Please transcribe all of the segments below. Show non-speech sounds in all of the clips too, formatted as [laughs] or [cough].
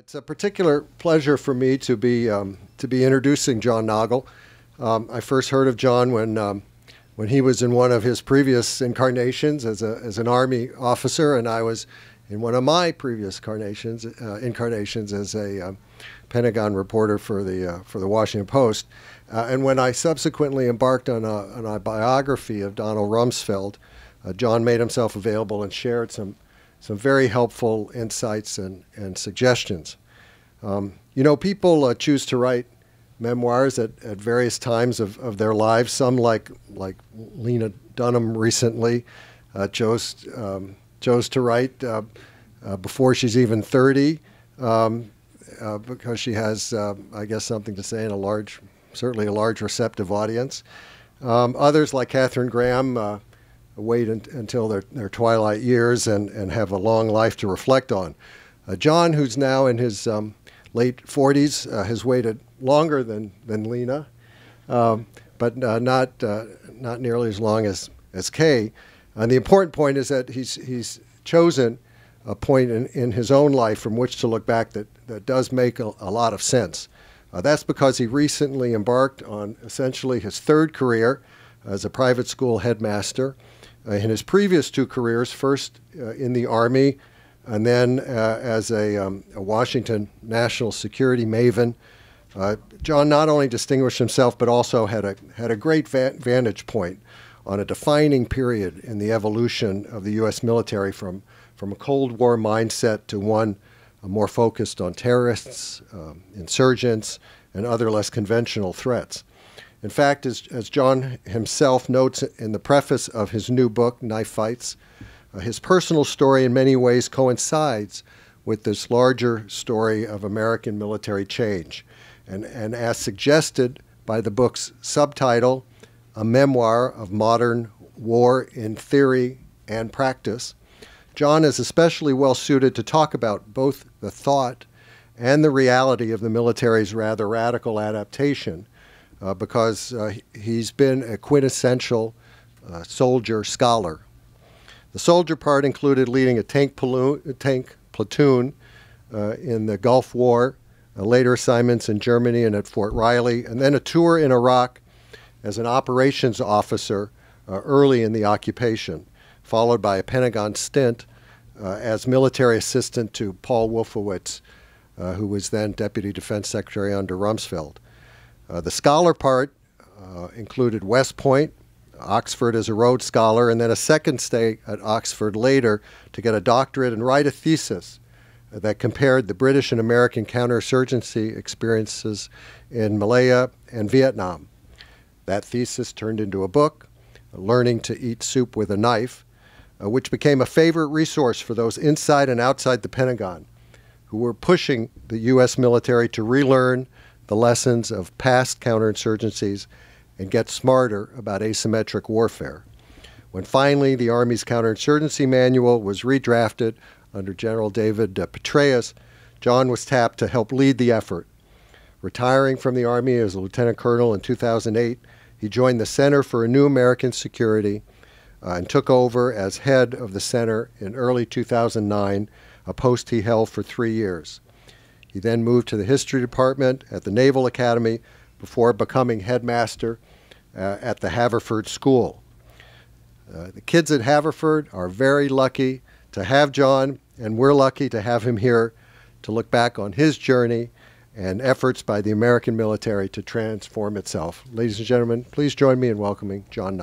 It's a particular pleasure for me to be um, to be introducing John Nagl. Um, I first heard of John when um, when he was in one of his previous incarnations as a as an army officer, and I was in one of my previous incarnations uh, incarnations as a um, Pentagon reporter for the uh, for the Washington Post. Uh, and when I subsequently embarked on a, on a biography of Donald Rumsfeld, uh, John made himself available and shared some some very helpful insights and, and suggestions. Um, you know, people uh, choose to write memoirs at, at various times of, of their lives. Some, like like Lena Dunham recently, uh, chose um, chose to write uh, uh before she's even 30 um, uh, because she has, uh, I guess, something to say in a large, certainly a large receptive audience. Um, others, like Katharine Graham, wait un- until their, their twilight years and, and have a long life to reflect on. Uh, John, who's now in his um, late 40s, uh, has waited longer than, than Lena, um, but uh, not, uh, not nearly as long as, as Kay. And the important point is that he's, he's chosen a point in, in his own life from which to look back that, that does make a, a lot of sense. Uh, that's because he recently embarked on essentially his third career as a private school headmaster. Uh, in his previous two careers, first uh, in the Army and then uh, as a, um, a, Washington national security maven, John not only distinguished himself but also had a, had a great va vantage point on a defining period in the evolution of the U.S. military from, from a Cold War mindset to one more focused on terrorists, um, insurgents, and other less conventional threats. In fact, as, as John himself notes in the preface of his new book, Knife Fights, uh, his personal story in many ways coincides with this larger story of American military change. And, and as suggested by the book's subtitle, A Memoir of Modern War in Theory and Practice, John is especially well suited to talk about both the thought and the reality of the military's rather radical adaptation uh, because uh, he's been a quintessential uh, soldier scholar. The soldier part included leading a tank, tank platoon uh, in the Gulf War, uh, later assignments in Germany and at Fort Riley, and then a tour in Iraq as an operations officer uh, early in the occupation, followed by a Pentagon stint as military assistant to Paul Wolfowitz, who was then Deputy Defense Secretary under Rumsfeld. Uh, the scholar part uh, included West Point, Oxford as a Rhodes Scholar, and then a second stay at Oxford later to get a doctorate and write a thesis that compared the British and American counterinsurgency experiences in Malaya and Vietnam. That thesis turned into a book, Learning to Eat Soup with a Knife, uh, which became a favorite resource for those inside and outside the Pentagon who were pushing the U.S. military to relearn the lessons of past counterinsurgencies and get smarter about asymmetric warfare. When finally the Army's counterinsurgency manual was redrafted under General David Petraeus, John was tapped to help lead the effort. Retiring from the Army as a lieutenant colonel in 2008, he joined the Center for a New American Security uh, and took over as head of the center in early 2009, a post he held for three years. He then moved to the history department at the Naval Academy before becoming headmaster uh, at the Haverford School. Uh, the kids at Haverford are very lucky to have John, and we're lucky to have him here to look back on his journey and efforts by the American military to transform itself. Ladies and gentlemen, please join me in welcoming John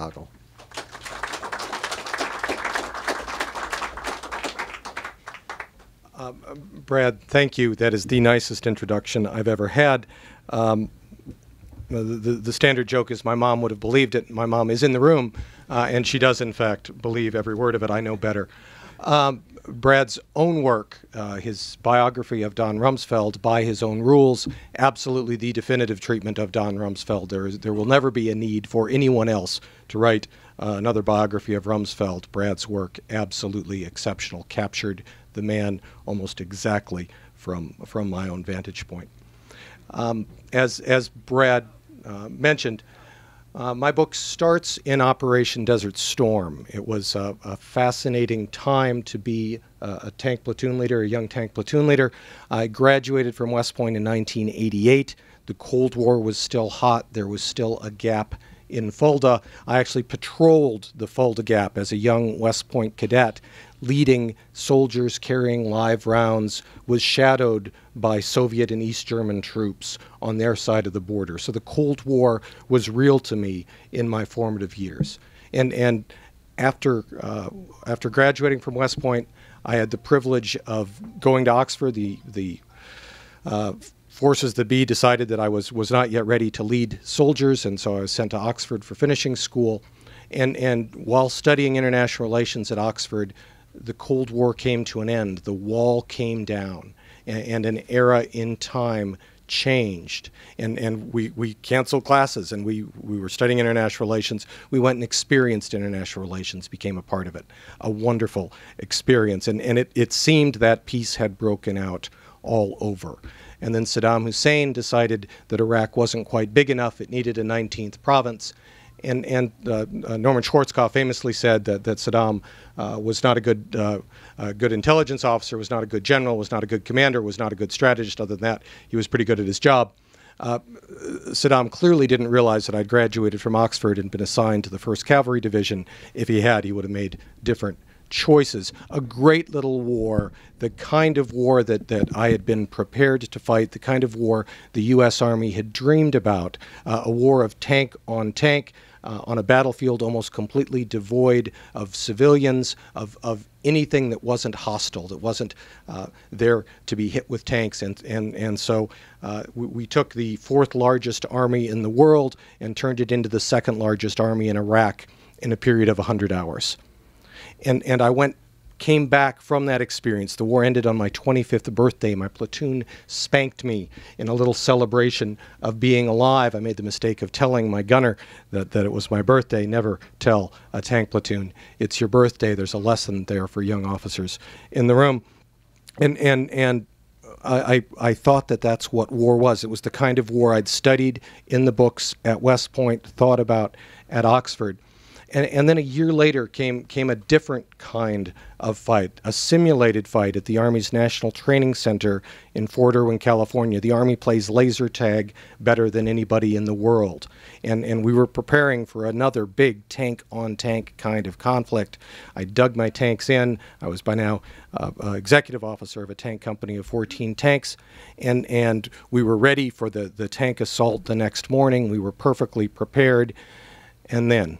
Brad, thank you. That is the nicest introduction I've ever had. Um, the, the, the, standard joke is my mom would have believed it. My mom is in the room, uh, and she does, in fact, believe every word of it. I know better. Um, Brad's own work, uh, his biography of Don Rumsfeld by his own rules, absolutely the definitive treatment of Don Rumsfeld. There, is, there will never be a need for anyone else to write uh, another biography of Rumsfeld. Brad's work, absolutely exceptional, captured the man almost exactly from, from my own vantage point. Um, as, as Brad uh, mentioned, Uh, my book starts in Operation Desert Storm. It was a, a fascinating time to be a, a, tank platoon leader, a young tank platoon leader. I graduated from West Point in 1988. The Cold War was still hot. There was still a gap in Fulda. I actually patrolled the Fulda Gap as a young West Point cadet, leading soldiers carrying live rounds, was shadowed by Soviet and East German troops on their side of the border. So the Cold War was real to me in my formative years. And, and after, uh, after graduating from West Point, I had the privilege of going to Oxford, the, the uh, forces that be decided that I was, was not yet ready to lead soldiers, and so I was sent to Oxford for finishing school. And, and while studying international relations at Oxford, the Cold War came to an end. The wall came down, and, and an era in time changed. And, and we, we canceled classes, and we, we were studying international relations. We went and experienced international relations, became a part of it. A wonderful experience. And, and it, it seemed that peace had broken out all over. And then Saddam Hussein decided that Iraq wasn't quite big enough, it needed a 19th province. And, and uh, uh, Norman Schwarzkopf famously said that, that Saddam uh, was not a good, uh, good intelligence officer, was not a good general, was not a good commander, was not a good strategist. Other than that, he was pretty good at his job. Uh, Saddam clearly didn't realize that I'd graduated from Oxford and been assigned to the 1st Cavalry Division. If he had, he would have made different choices. A great little war, the kind of war that, that I had been prepared to fight, the kind of war the U.S. Army had dreamed about, uh, a war of tank on tank. Uh, on a battlefield almost completely devoid of civilians, of, of anything that wasn't hostile, that wasn't uh, there to be hit with tanks. And, and, and so uh, we, we, took the fourth largest army in the world and turned it into the second largest army in Iraq in a period of 100 hours and and I went came back from that experience. The war ended on my 25th birthday. My platoon spanked me in a little celebration of being alive. I made the mistake of telling my gunner that, that it was my birthday. Never tell a tank platoon it's your birthday. There's a lesson there for young officers in the room. And, and, and I, I, thought that that's what war was. It was the kind of war I'd studied in the books at West Point, thought about at Oxford. And, and then a year later came, came a different kind of fight, a simulated fight at the Army's National Training Center in Fort Irwin, California. The Army plays laser tag better than anybody in the world. And, and we were preparing for another big tank on tank kind of conflict. I dug my tanks in. I was by now uh, uh, executive officer of a tank company of 14 tanks. And, and we were ready for the, the tank assault the next morning. We were perfectly prepared. And then,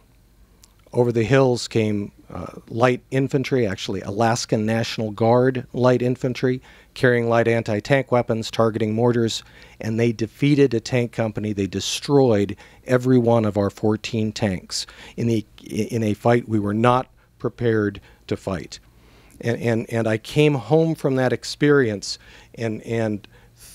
over the hills came uh, light infantry, actually Alaskan National Guard light infantry, carrying light anti tank weapons, targeting mortars, and they defeated a tank company. They destroyed every one of our 14 tanks in, the, in a fight we were not prepared to fight. And, and, and I came home from that experience and, and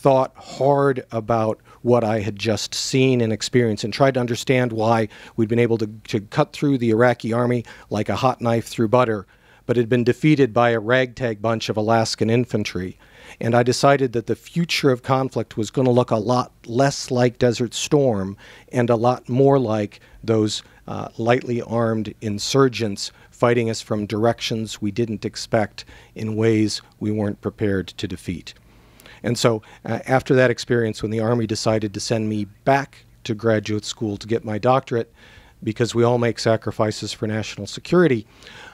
thought hard about what I had just seen and experienced and tried to understand why we'd been able to, to cut through the Iraqi army like a hot knife through butter, but had been defeated by a ragtag bunch of Alaskan infantry. And I decided that the future of conflict was going to look a lot less like Desert Storm and a lot more like those uh, lightly armed insurgents fighting us from directions we didn't expect in ways we weren't prepared to defeat. And so uh, after that experience, when the Army decided to send me back to graduate school to get my doctorate, because we all make sacrifices for national security,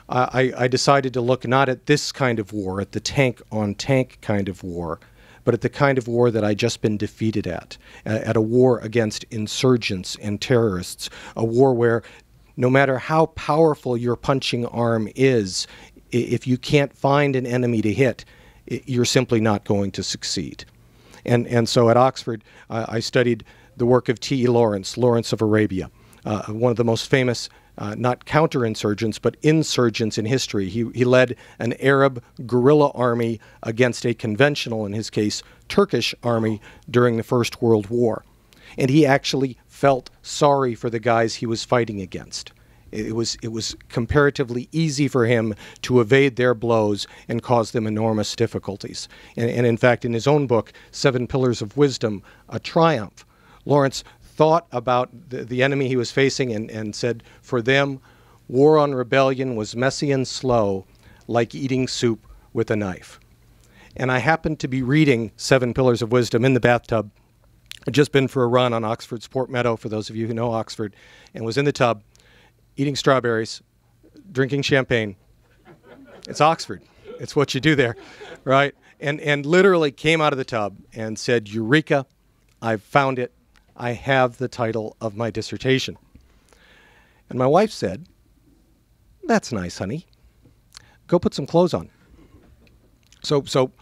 uh, I, I decided to look not at this kind of war, at the tank on tank kind of war, but at the kind of war that I'd just been defeated at, at a war against insurgents and terrorists, a war where no matter how powerful your punching arm is, if you can't find an enemy to hit, you're simply not going to succeed. And, and so at Oxford, uh, I studied the work of T.E. Lawrence, Lawrence of Arabia, uh, one of the most famous, uh, not counterinsurgents, but insurgents in history. He, he led an Arab guerrilla army against a conventional, in his case, Turkish army during the First World War. And he actually felt sorry for the guys he was fighting against. It was, it was comparatively easy for him to evade their blows and cause them enormous difficulties. And, and in fact, in his own book, Seven Pillars of Wisdom, A Triumph, Lawrence thought about the, the enemy he was facing and, and said, for them, war on rebellion was messy and slow, like eating soup with a knife. And I happened to be reading Seven Pillars of Wisdom in the bathtub. I'd just been for a run on Oxford's Port Meadow, for those of you who know Oxford, and was in the tub eating strawberries, drinking champagne. It's Oxford. It's what you do there, right? And, and literally came out of the tub and said, Eureka, I've found it. I have the title of my dissertation. And my wife said, That's nice, honey. Go put some clothes on. So, so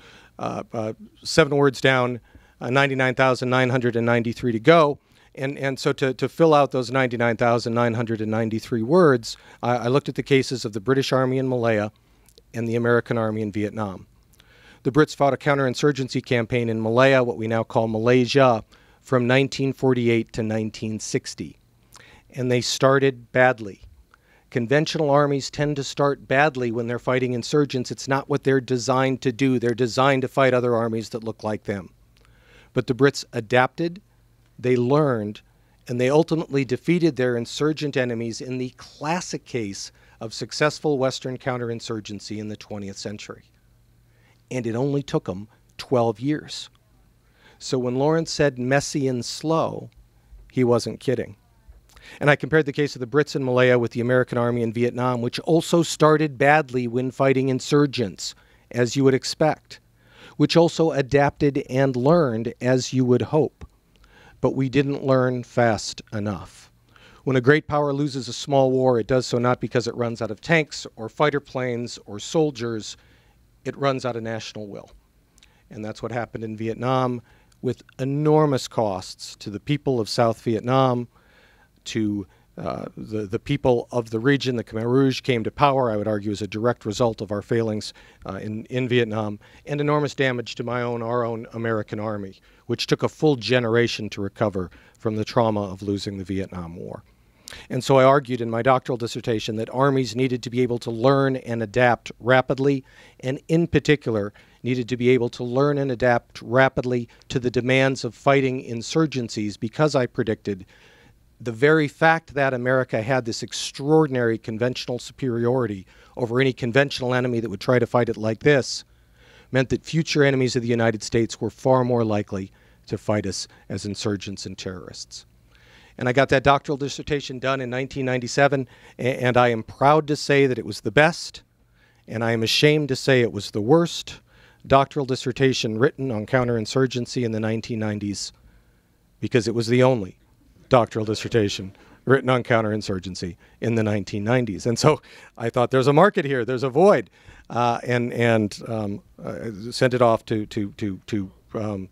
uh, uh, seven words down, uh, 99,993 to go. And, and so to, to fill out those 99,993 words, I, I looked at the cases of the British Army in Malaya and the American Army in Vietnam. The Brits fought a counterinsurgency campaign in Malaya, what we now call Malaysia, from 1948 to 1960. And they started badly. Conventional armies tend to start badly when they're fighting insurgents. It's not what they're designed to do. They're designed to fight other armies that look like them. But the Brits adapted, they learned, and they ultimately defeated their insurgent enemies in the classic case of successful Western counterinsurgency in the 20th century. And it only took them 12 years. So when Lawrence said messy and slow, he wasn't kidding. And I compared the case of the Brits in Malaya with the American Army in Vietnam, which also started badly when fighting insurgents, as you would expect, which also adapted and learned as you would hope. But we didn't learn fast enough. When a great power loses a small war, it does so not because it runs out of tanks or fighter planes or soldiers, it runs out of national will. And that's what happened in Vietnam with enormous costs to the people of South Vietnam, to uh, the, the people of the region, the Khmer Rouge, came to power, I would argue, as a direct result of our failings uh, in, in Vietnam, and enormous damage to my own, our own American Army, which took a full generation to recover from the trauma of losing the Vietnam War. And so I argued in my doctoral dissertation that armies needed to be able to learn and adapt rapidly, and in particular, needed to be able to learn and adapt rapidly to the demands of fighting insurgencies because I predicted the very fact that America had this extraordinary conventional superiority over any conventional enemy that would try to fight it like this meant that future enemies of the United States were far more likely to fight us as insurgents and terrorists. And I got that doctoral dissertation done in 1997, and I am proud to say that it was the best, and I am ashamed to say it was the worst doctoral dissertation written on counterinsurgency in the 1990s because it was the only doctoral dissertation written on counterinsurgency in the 1990s. And so I thought there's a market here, there's a void, uh, and and um, uh, sent it off to to to to um,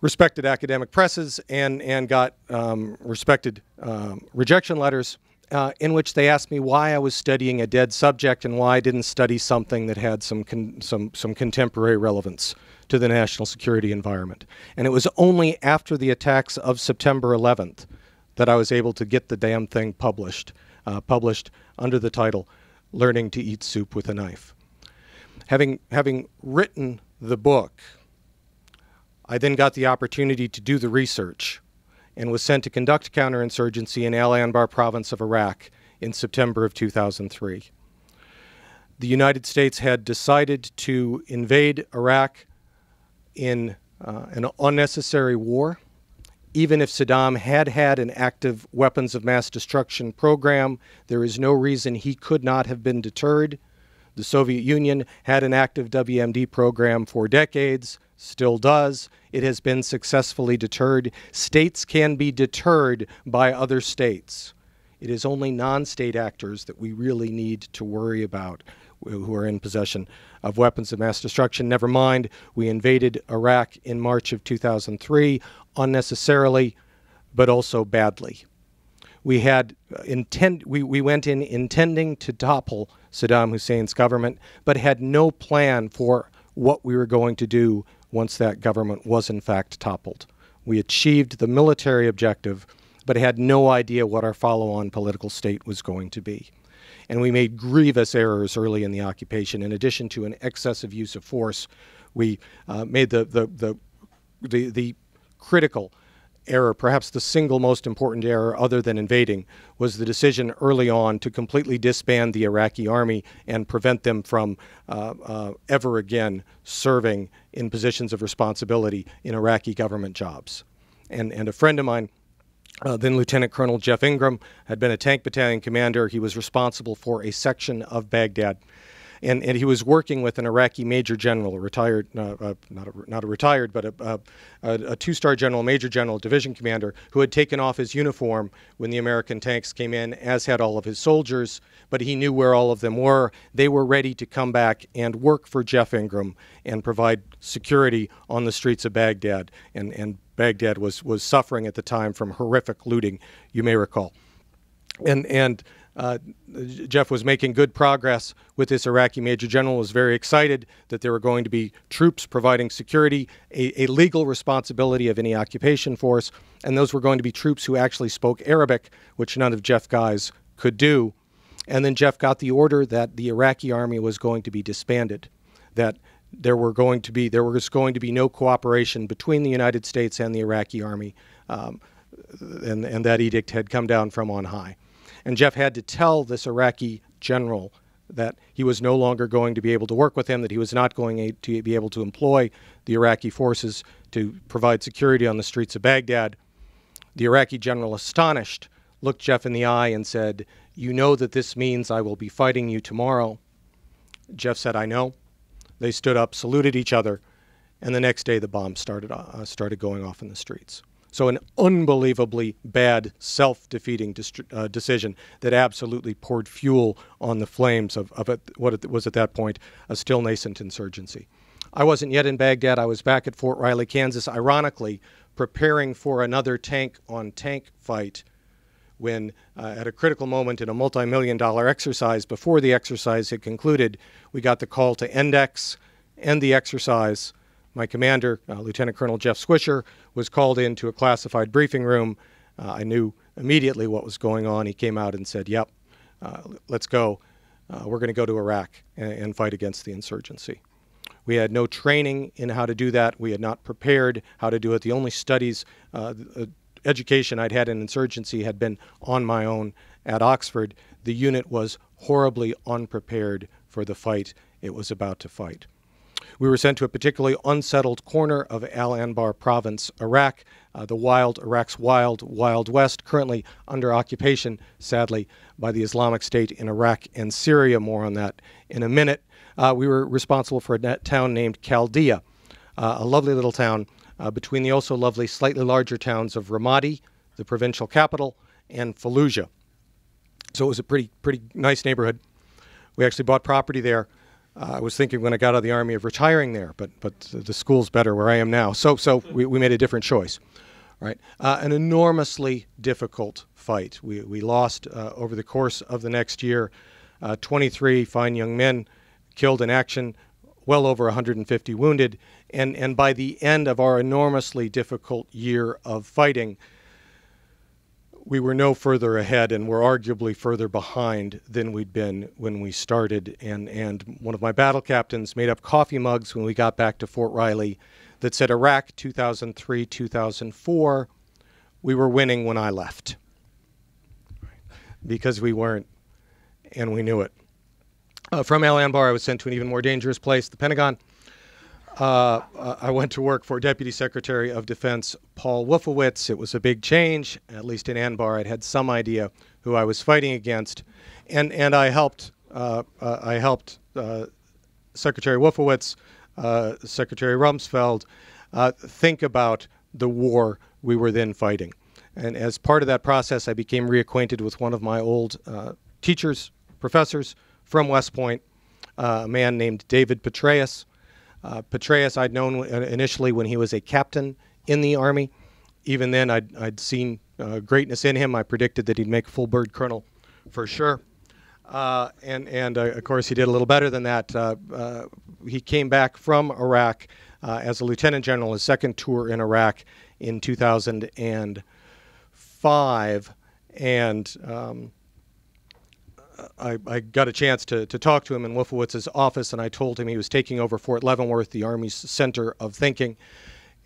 respected academic presses and and got um, respected um, rejection letters. Uh, in which they asked me why I was studying a dead subject and why I didn't study something that had some some some contemporary relevance to the national security environment. And it was only after the attacks of September 11th that I was able to get the damn thing published, uh, published under the title Learning to Eat Soup with a Knife. Having, having written the book, I then got the opportunity to do the research and was sent to conduct counterinsurgency in Al Anbar province of Iraq in September of 2003. The United States had decided to invade Iraq in uh, an unnecessary war. Even if Saddam had had an active weapons of mass destruction program, there is no reason he could not have been deterred. The Soviet Union had an active WMD program for decades, still does. It has been successfully deterred. States can be deterred by other states. It is only non state actors that we really need to worry about who are in possession of weapons of mass destruction. Never mind, we invaded Iraq in March of 2003 unnecessarily, but also badly. We had uh, intend we, we went in intending to topple Saddam Hussein's government, but had no plan for what we were going to do once that government was in fact toppled. We achieved the military objective, but had no idea what our follow on political state was going to be and we made grievous errors early in the occupation. In addition to an excessive use of force, we uh, made the, the, the, the, the critical error, perhaps the single most important error other than invading, was the decision early on to completely disband the Iraqi army and prevent them from uh, uh, ever again serving in positions of responsibility in Iraqi government jobs. And, and a friend of mine, uh, then Lieutenant Colonel Jeff Ingram, had been a tank battalion commander. He was responsible for a section of Baghdad and, and he was working with an Iraqi major general, a retired, uh, uh, not, a, not a retired, but a, a, a two star general, major general, division commander, who had taken off his uniform when the American tanks came in, as had all of his soldiers, but he knew where all of them were. They were ready to come back and work for Jeff Ingram and provide security on the streets of Baghdad. And, and Baghdad was, was suffering at the time from horrific looting, you may recall. And, and uh, Jeff was making good progress with this Iraqi major general, was very excited that there were going to be troops providing security, a, a, legal responsibility of any occupation force, and those were going to be troops who actually spoke Arabic, which none of Jeff guys could do. And then Jeff got the order that the Iraqi army was going to be disbanded, that there were going to be there was going to be no cooperation between the United States and the Iraqi army, um, and, and that edict had come down from on high. And Jeff had to tell this Iraqi general that he was no longer going to be able to work with him, that he was not going to be able to employ the Iraqi forces to provide security on the streets of Baghdad. The Iraqi general, astonished, looked Jeff in the eye and said, You know that this means I will be fighting you tomorrow. Jeff said, I know. They stood up, saluted each other, and the next day the bombs started, uh, started going off in the streets. So, an unbelievably bad, self defeating uh, decision that absolutely poured fuel on the flames of, of it, what was at that point a still nascent insurgency. I wasn't yet in Baghdad. I was back at Fort Riley, Kansas, ironically, preparing for another tank on tank fight when, uh, at a critical moment in a multi million dollar exercise, before the exercise had concluded, we got the call to Endex, end the exercise my commander, uh, Lieutenant Colonel Jeff Swisher, was called into a classified briefing room. Uh, I knew immediately what was going on. He came out and said, Yep, uh, let's go. Uh, we're going to go to Iraq and, and, fight against the insurgency. We had no training in how to do that. We had not prepared how to do it. The only studies, uh, education I'd had in insurgency had been on my own at Oxford. The unit was horribly unprepared for the fight it was about to fight. We were sent to a particularly unsettled corner of Al Anbar province, Iraq, uh, the wild, Iraq's wild, wild west, currently under occupation, sadly, by the Islamic State in Iraq and Syria. More on that in a minute. Uh, we were responsible for a town named Khaldiyah, uh, a lovely little town uh, between the also lovely, slightly larger towns of Ramadi, the provincial capital, and Fallujah. So it was a pretty, pretty nice neighborhood. We actually bought property there. Uh, I was thinking when I got out of the army of retiring there, but but the school's better where I am now. So so we, we made a different choice, right? Uh, an enormously difficult fight. We we lost uh, over the course of the next year, uh, 23 fine young men killed in action, well over 150 wounded, and and by the end of our enormously difficult year of fighting we were no further ahead and were arguably further behind than we'd been when we started. And, and one of my battle captains made up coffee mugs when we got back to Fort Riley that said Iraq 2003 2004. We were winning when I left because we weren't, and we knew it. Uh, from Al Anbar, I was sent to an even more dangerous place, the Pentagon. Uh, uh, I went to work for Deputy Secretary of Defense Paul Wolfowitz. It was a big change, at least in Anbar. I'd had some idea who I was fighting against, and and I helped uh, uh I helped uh, Secretary Wolfowitz, uh, Secretary Rumsfeld, think about the war we were then fighting. And as part of that process, I became reacquainted with one of my old teachers, professors from West Point, a man named David Petraeus. Uh, Petraeus, I'd known initially when he was a captain in the Army. Even then, I'd, I'd seen uh, greatness in him. I predicted that he'd make full bird colonel for sure. Uh, and and uh, of course, he did a little better than that. Uh, uh, he came back from Iraq as a lieutenant general, his second tour in Iraq in 2005. And um, I, I, got a chance to, to talk to him in Wolfowitz's office, and I told him he was taking over Fort Leavenworth, the Army's center of thinking.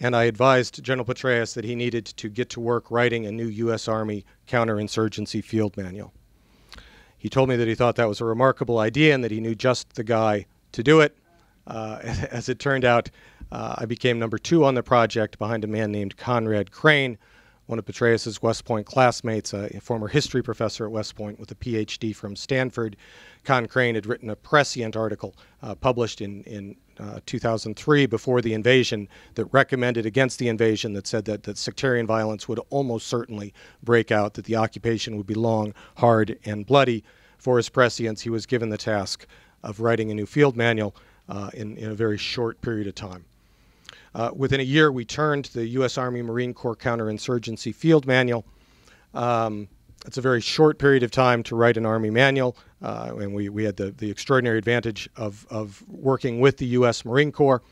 and I advised General Petraeus that he needed to get to work writing a new U.S. Army counterinsurgency field manual. He told me that he thought that was a remarkable idea and that he knew just the guy to do it. Uh, [laughs] as it turned out, uh, I became number two on the project behind a man named Conrad Crane, one of Petraeus's West Point classmates, a former history professor at West Point with a PhD from Stanford. Con Crane had written a prescient article uh, published in, in uh, 2003 before the invasion that recommended against the invasion that said that, that sectarian violence would almost certainly break out, that the occupation would be long, hard, and bloody. For his prescience, he was given the task of writing a new field manual uh, in, in a very short period of time. Uh, within a year, we turned the U.S. Army Marine Corps Counterinsurgency Field Manual. Um, it's a very short period of time to write an Army manual, uh, and we, we had the, the extraordinary advantage of, of working with the U.S. Marine Corps,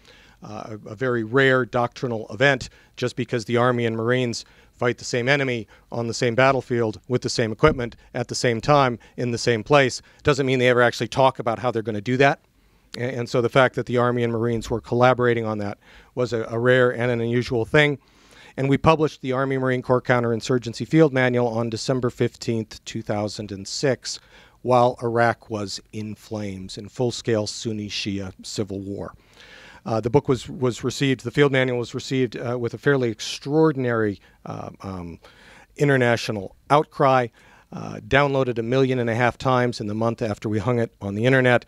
uh, a, a, very rare doctrinal event, just because the Army and Marines fight the same enemy on the same battlefield with the same equipment at the same time in the same place doesn't mean they ever actually talk about how they're going to do that. And so the fact that the Army and Marines were collaborating on that was a, a, rare and an unusual thing. And we published the Army Marine Corps Counterinsurgency Field Manual on December 15th, 2006, while Iraq was in flames in full scale Sunni Shia civil war. Uh, the book was, was received, the field manual was received uh, with a fairly extraordinary uh, um, international outcry. Uh, downloaded a million and a half times in the month after we hung it on the internet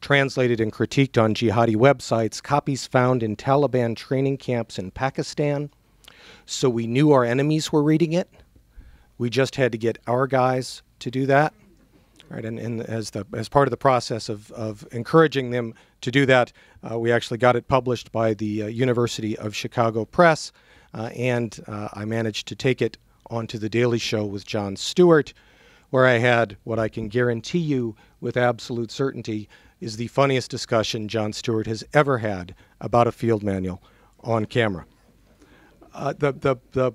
translated and critiqued on jihadi websites, copies found in Taliban training camps in Pakistan. So we knew our enemies were reading it. We just had to get our guys to do that. Right, and, and as the as part of the process of, of encouraging them to do that, uh, we actually got it published by the uh, University of Chicago Press, uh, and uh, I managed to take it onto the Daily Show with Jon Stewart, where I had what I can guarantee you with absolute certainty is the funniest discussion Jon Stewart has ever had about a field manual on camera. Uh, the, the, the,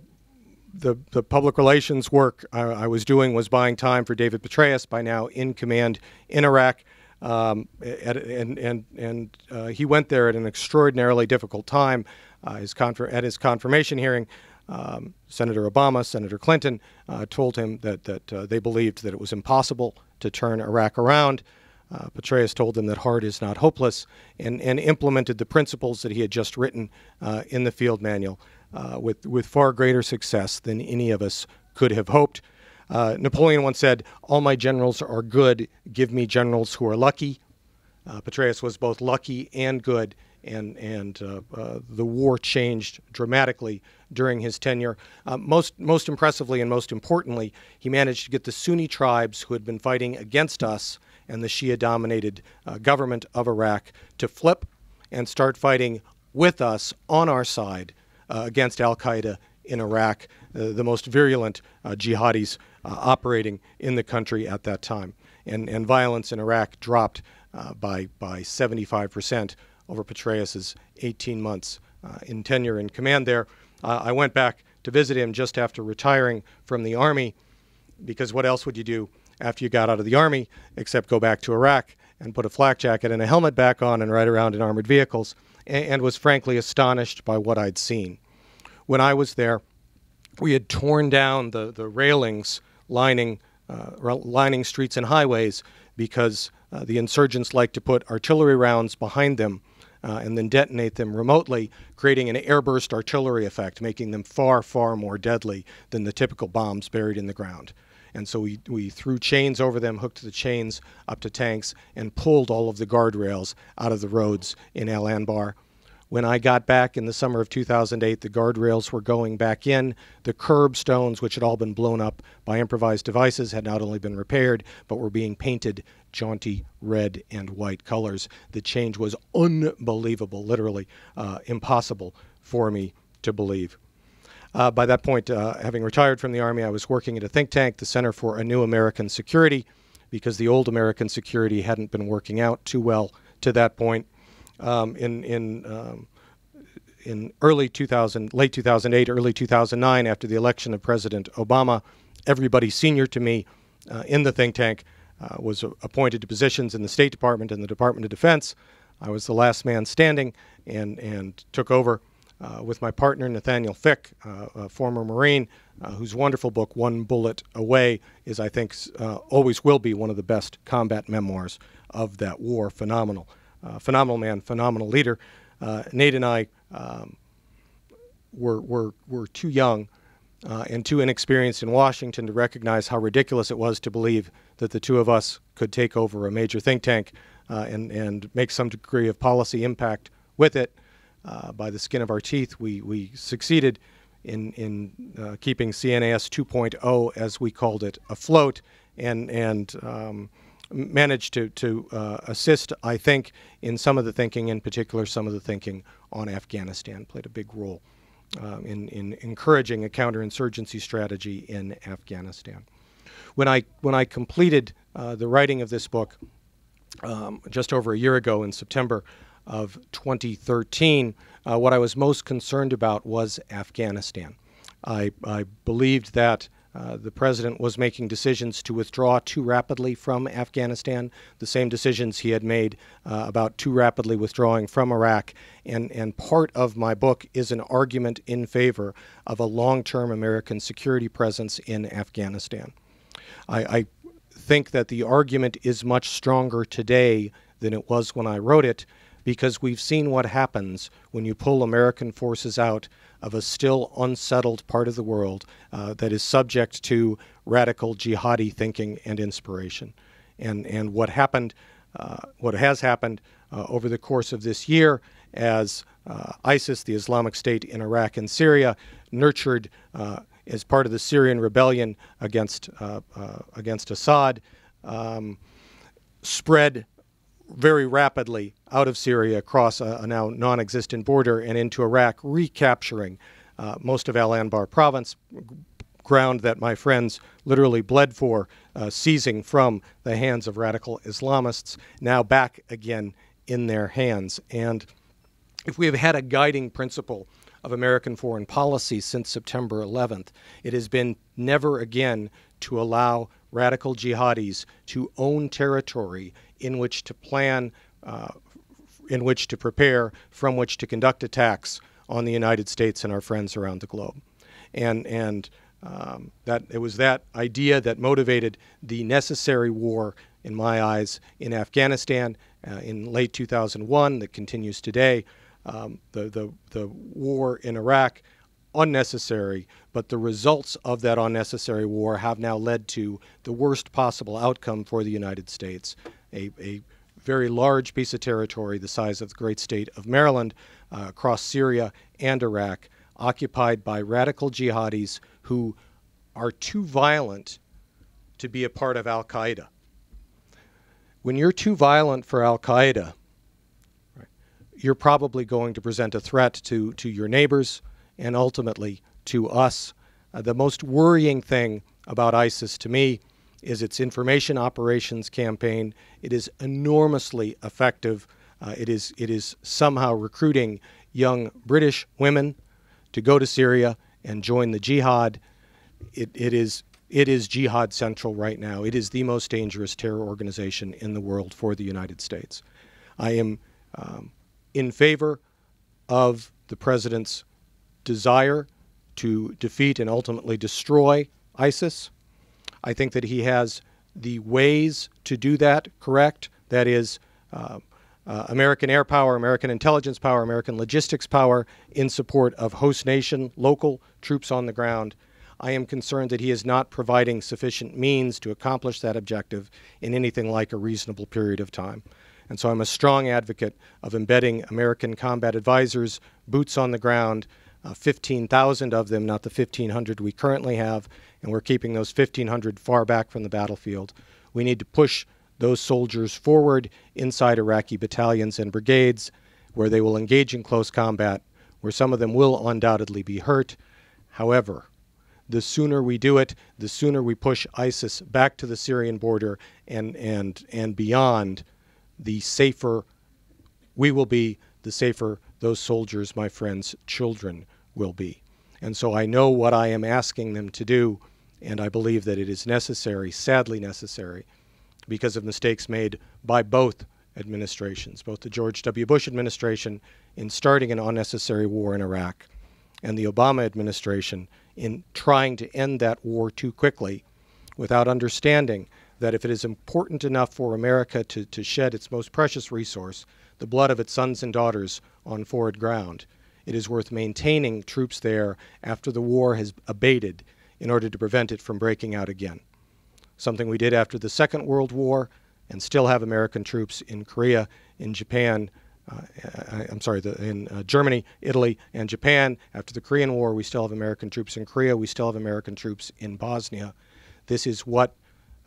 the, the public relations work I, I, was doing was buying time for David Petraeus, by now in command in Iraq. Um, at, and and, and uh, he went there at an extraordinarily difficult time. Uh, his at his confirmation hearing, um, Senator Obama, Senator Clinton uh, told him that, that uh, they believed that it was impossible to turn Iraq around. Uh, Petraeus told them that hard is not hopeless and, and implemented the principles that he had just written uh, in the field manual uh, with, with far greater success than any of us could have hoped. Uh, Napoleon once said, All my generals are good, give me generals who are lucky. Uh, Petraeus was both lucky and good, and, and uh, the war changed dramatically during his tenure. Uh, most, most impressively and most importantly, he managed to get the Sunni tribes who had been fighting against us and the Shia dominated uh, government of Iraq to flip and start fighting with us on our side uh, against Al Qaeda in Iraq, uh, the most virulent uh, jihadis uh, operating in the country at that time. And, and violence in Iraq dropped by, by 75% over Petraeus's 18 months in tenure in command there. I went back to visit him just after retiring from the Army because what else would you do after you got out of the Army, except go back to Iraq and put a flak jacket and a helmet back on and ride around in armored vehicles, and, was frankly astonished by what I'd seen. When I was there, we had torn down the, the railings lining, uh, lining streets and highways because uh, the insurgents like to put artillery rounds behind them uh, and then detonate them remotely, creating an airburst artillery effect, making them far, far more deadly than the typical bombs buried in the ground. And so we, we threw chains over them, hooked the chains up to tanks, and pulled all of the guardrails out of the roads in Al Anbar. When I got back in the summer of 2008, the guardrails were going back in. The curbstones, which had all been blown up by improvised devices, had not only been repaired, but were being painted jaunty red and white colors. The change was unbelievable, literally uh, impossible for me to believe. Uh, by that point, uh, having retired from the Army, I was working at a think tank, the Center for a New American Security, because the old American security hadn't been working out too well to that point. Um, in in um, in early 2000, late 2008, early 2009, after the election of President Obama, everybody senior to me uh, in the think tank uh, was appointed to positions in the State Department and the Department of Defense. I was the last man standing and, and took over uh, with my partner Nathaniel Fick, uh, a former Marine, uh, whose wonderful book "One Bullet Away" is, I think, uh, always will be one of the best combat memoirs of that war. Phenomenal, uh, phenomenal man, phenomenal leader. Nate and I um, were, were were too young. and too inexperienced in Washington to recognize how ridiculous it was to believe that the two of us could take over a major think tank and, and make some degree of policy impact with it uh, by the skin of our teeth. We, we succeeded in, in uh, keeping CNAS 2.0, as we called it, afloat and, and um, managed to, to uh, assist, I think, in some of the thinking, in particular, some of the thinking on Afghanistan played a big role um, in, in encouraging a counterinsurgency strategy in Afghanistan. When I, when I completed uh, the writing of this book um, just over a year ago in September, of 2013, uh, what I was most concerned about was Afghanistan. I, I believed that uh, the president was making decisions to withdraw too rapidly from Afghanistan, the same decisions he had made uh, about too rapidly withdrawing from Iraq. And, and part of my book is an argument in favor of a long term American security presence in Afghanistan. I, I think that the argument is much stronger today than it was when I wrote it because we've seen what happens when you pull American forces out of a still unsettled part of the world uh, that is subject to radical jihadi thinking and inspiration. And, and what happened, uh, what has happened uh, over the course of this year as uh, ISIS, the Islamic State in Iraq and Syria, nurtured uh, as part of the Syrian rebellion against, uh, against Assad, um, spread very rapidly out of Syria across a, a now non existent border and into Iraq, recapturing uh, most of Al Anbar province, ground that my friends literally bled for, uh, seizing from the hands of radical Islamists, now back again in their hands. And if we have had a guiding principle of American foreign policy since September 11th, it has been never again to allow radical jihadis to own territory in which to plan, uh, in which to prepare, from which to conduct attacks on the United States and our friends around the globe. And, and um, that it was that idea that motivated the necessary war, in my eyes, in Afghanistan uh, in late 2001 that continues today. Um, the, the, the war in Iraq, unnecessary, but the results of that unnecessary war have now led to the worst possible outcome for the United States a, a very large piece of territory the size of the great state of Maryland uh, across Syria and Iraq, occupied by radical jihadis who are too violent to be a part of Al Qaeda. When you're too violent for Al Qaeda, you're probably going to present a threat to, to your neighbors and ultimately to us. Uh, the most worrying thing about ISIS to me is its information operations campaign. It is enormously effective. Uh, it is it is somehow recruiting young British women to go to Syria and join the jihad. It, it is it is jihad central right now. It is the most dangerous terror organization in the world for the United States. I am um, in favor of the president's desire to defeat and ultimately destroy ISIS. I think that he has the ways to do that correct. That is, uh, uh, American air power, American intelligence power, American logistics power in support of host nation, local troops on the ground. I am concerned that he is not providing sufficient means to accomplish that objective in anything like a reasonable period of time. And so I'm a strong advocate of embedding American combat advisors, boots on the ground, uh, 15,000 of them, not the 1,500 we currently have, and we're keeping those 1,500 far back from the battlefield. We need to push those soldiers forward inside Iraqi battalions and brigades where they will engage in close combat, where some of them will undoubtedly be hurt. However, the sooner we do it, the sooner we push ISIS back to the Syrian border and, and, and beyond, the safer we will be, the safer those soldiers, my friends, children, will be. And so I know what I am asking them to do and I believe that it is necessary, sadly necessary, because of mistakes made by both administrations, both the George W. Bush administration in starting an unnecessary war in Iraq and the Obama administration in trying to end that war too quickly without understanding that if it is important enough for America to, to shed its most precious resource, the blood of its sons and daughters on foreign ground, it is worth maintaining troops there after the war has abated in order to prevent it from breaking out again. Something we did after the Second World War and still have American troops in Korea, in Japan, uh, I, am sorry, the, in uh, Germany, Italy, and Japan. After the Korean War, we still have American troops in Korea. We still have American troops in Bosnia. This is what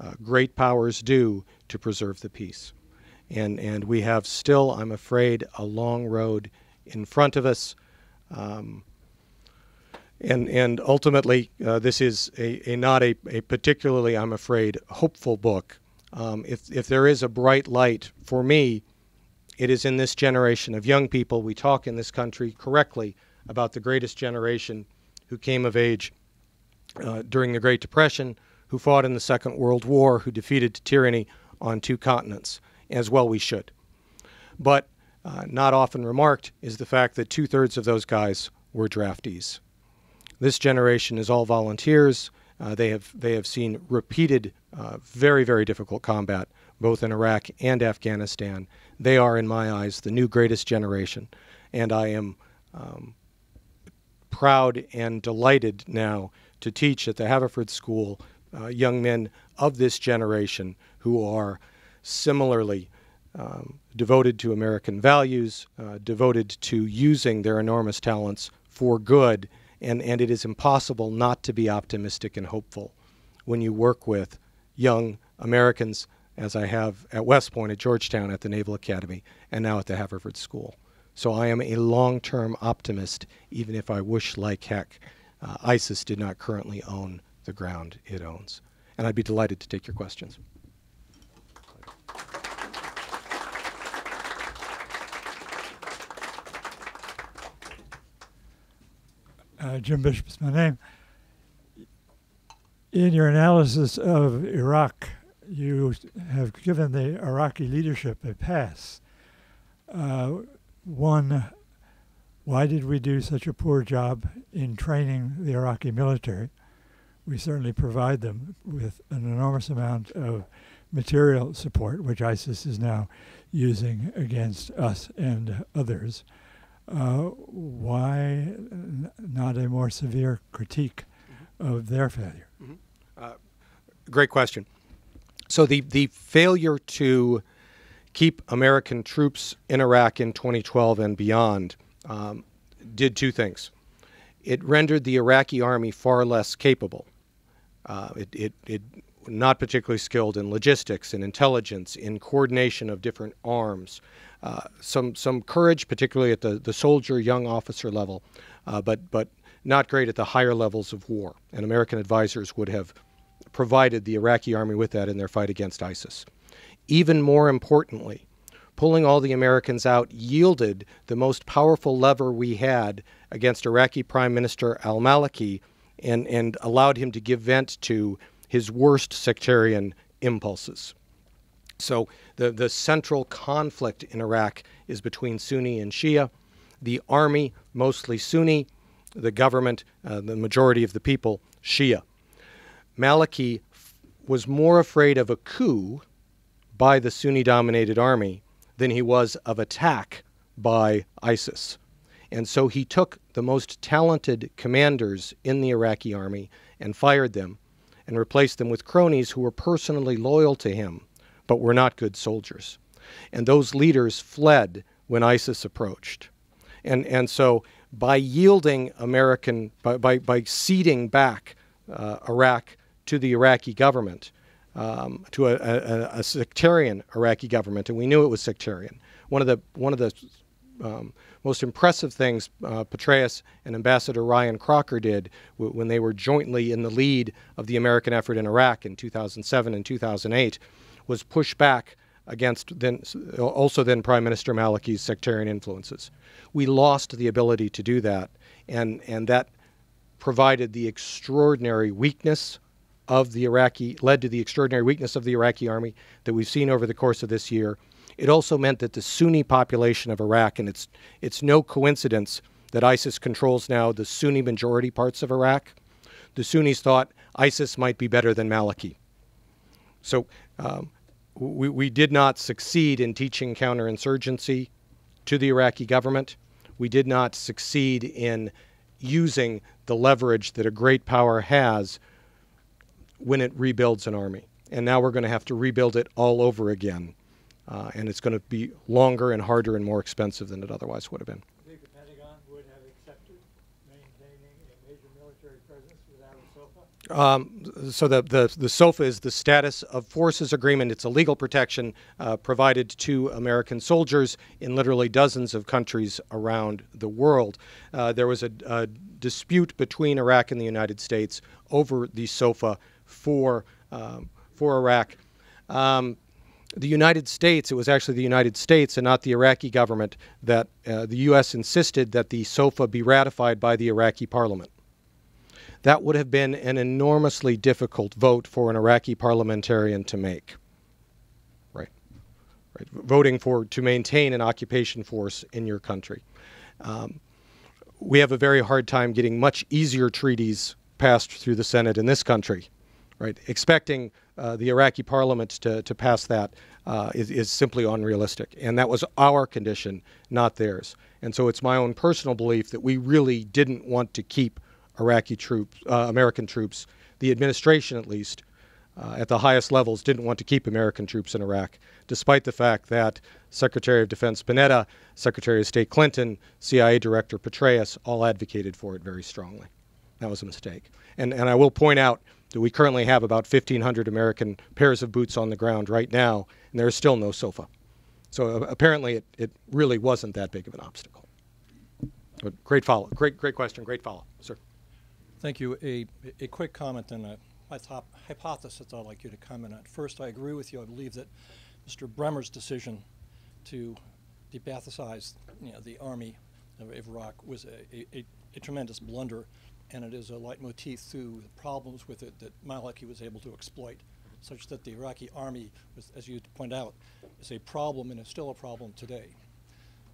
uh, great powers do to preserve the peace. And, and we have still, I'm afraid, a long road in front of us. Um, and, and ultimately, uh, this is a, a not a, a, particularly, I'm afraid, hopeful book. Um, if, if there is a bright light for me, it is in this generation of young people. We talk in this country correctly about the greatest generation who came of age uh, during the Great Depression, who fought in the Second World War, who defeated tyranny on two continents, as well we should. But uh, not often remarked is the fact that two thirds of those guys were draftees. This generation is all volunteers. Uh, they have they have seen repeated, uh, very very difficult combat both in Iraq and Afghanistan. They are, in my eyes, the new greatest generation, and I am um, proud and delighted now to teach at the Haverford School uh, young men of this generation who are similarly um, devoted to American values, uh, devoted to using their enormous talents for good, and, and it is impossible not to be optimistic and hopeful when you work with young Americans, as I have at West Point, at Georgetown, at the Naval Academy, and now at the Haverford School. So I am a long term optimist, even if I wish, like heck, uh, ISIS did not currently own the ground it owns. And I'd be delighted to take your questions. Uh, Jim Bishop is my name. In your analysis of Iraq, you have given the Iraqi leadership a pass. Uh, one, why did we do such a poor job in training the Iraqi military? we certainly provide them with an enormous amount of material support, which ISIS is now using against us and others. Uh, why n- not a more severe critique mm-hmm. of their failure? Mm-hmm. Uh, great question. So the the failure to keep American troops in Iraq in 2012 and beyond um, did two things. It rendered the Iraqi army far less capable uh, it, it, it not particularly skilled in logistics and intelligence, in coordination of different arms. Uh, some some courage, particularly at the, the soldier, young officer level, uh, but but not great at the higher levels of war. And American advisors would have provided the Iraqi army with that in their fight against ISIS. Even more importantly, pulling all the Americans out yielded the most powerful lever we had against Iraqi Prime Minister al Maliki and, and allowed him to give vent to his worst sectarian impulses. So the, the central conflict in Iraq is between Sunni and Shia. The army, mostly Sunni, the government, uh, the majority of the people, Shia. Maliki was more afraid of a coup by the Sunni dominated army than he was of attack by ISIS. And so he took the most talented commanders in the Iraqi army and fired them and replaced them with cronies who were personally loyal to him but we were not good soldiers. And those leaders fled when ISIS approached. And, and so by yielding American, by, by, by ceding back uh, Iraq to the Iraqi government, um, to a, a, a, sectarian Iraqi government, and we knew it was sectarian. One of the, one of the um, most impressive things uh, Petraeus and Ambassador Ryan Crocker did when they were jointly in the lead of the American effort in Iraq in 2007 and 2008 was pushed back against then also then Prime Minister Maliki's sectarian influences. We lost the ability to do that, and and that provided the extraordinary weakness of the Iraqi led to the extraordinary weakness of the Iraqi army that we've seen over the course of this year It also meant that the Sunni population of Iraq, and it's, it's no coincidence that ISIS controls now the Sunni majority parts of Iraq, the Sunnis thought ISIS might be better than Maliki. So um, we, we did not succeed in teaching counterinsurgency to the Iraqi government. We did not succeed in using the leverage that a great power has when it rebuilds an army. And now we're going to have to rebuild it all over again. Uh, and it's going to be longer and harder and more expensive than it otherwise would have been. think the Pentagon would have accepted maintaining a major military presence without a SOFA? Um, so the, the, the SOFA is the Status of Forces Agreement. It's a legal protection uh, provided to American soldiers in literally dozens of countries around the world. Uh, there was a, a, dispute between Iraq and the United States over the SOFA for, um, for Iraq. Um, the United States, it was actually the United States and not the Iraqi government that uh, the U.S. insisted that the SOFA be ratified by the Iraqi parliament. That would have been an enormously difficult vote for an Iraqi parliamentarian to make. Right. Right. Voting for to maintain an occupation force in your country. Um, we have a very hard time getting much easier treaties passed through the Senate in this country. Right. Expecting uh, the Iraqi parliament to, to pass that uh, is, is simply unrealistic. And that was our condition, not theirs. And so it's my own personal belief that we really didn't want to keep Iraqi troops, uh, American troops, the administration at least, uh, at the highest levels, didn't want to keep American troops in Iraq, despite the fact that Secretary of Defense Panetta, Secretary of State Clinton, CIA Director Petraeus all advocated for it very strongly. That was a mistake. And, and I will point out that we currently have about 1,500 American pairs of boots on the ground right now, and there is still no SOFA. So uh, apparently it, it really wasn't that big of an obstacle. But great follow, great, great question, great follow, sir. Thank you. A, a quick comment and a my top hypothesis I'd like you to comment on. First, I agree with you. I believe that Mr. Bremer's decision to debathicize you know, the army of Iraq was a, a, a, tremendous blunder, and it is a leitmotif through the problems with it that Maliki was able to exploit, such that the Iraqi army, was, as you point out, is a problem and is still a problem today.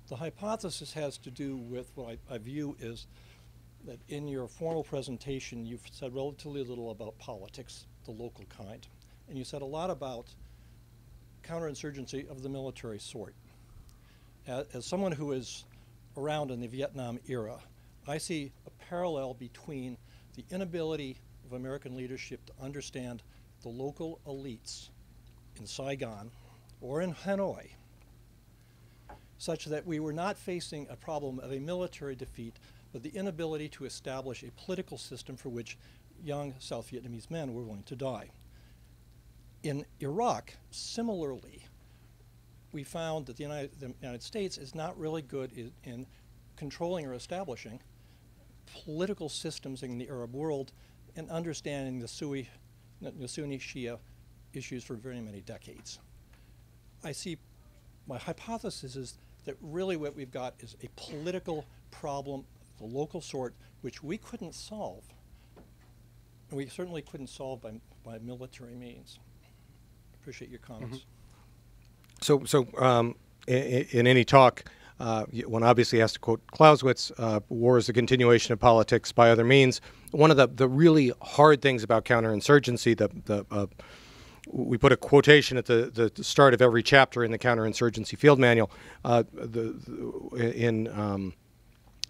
The hypothesis has to do with what I, I view is that in your formal presentation, you've said relatively little about politics, the local kind, and you said a lot about counterinsurgency of the military sort. As, as someone who is around in the Vietnam era, I see a parallel between the inability of American leadership to understand the local elites in Saigon or in Hanoi, such that we were not facing a problem of a military defeat, but the inability to establish a political system for which young South Vietnamese men were willing to die. In Iraq, similarly, we found that the United, the United States is not really good in, in controlling or establishing political systems in the Arab world and understanding the, Sui, the Sunni Shia issues for very many decades. I see my hypothesis is that really what we've got is a political problem the local sort, which we couldn't solve. And we certainly couldn't solve by, by military means. Appreciate your comments. Mm-hmm. So, so um, in, in, any talk, uh, one obviously has to quote Clausewitz uh, war is the continuation of politics by other means. One of the, the really hard things about counterinsurgency, the, the uh, we put a quotation at the, the start of every chapter in the counterinsurgency field manual. Uh, the, the, in um,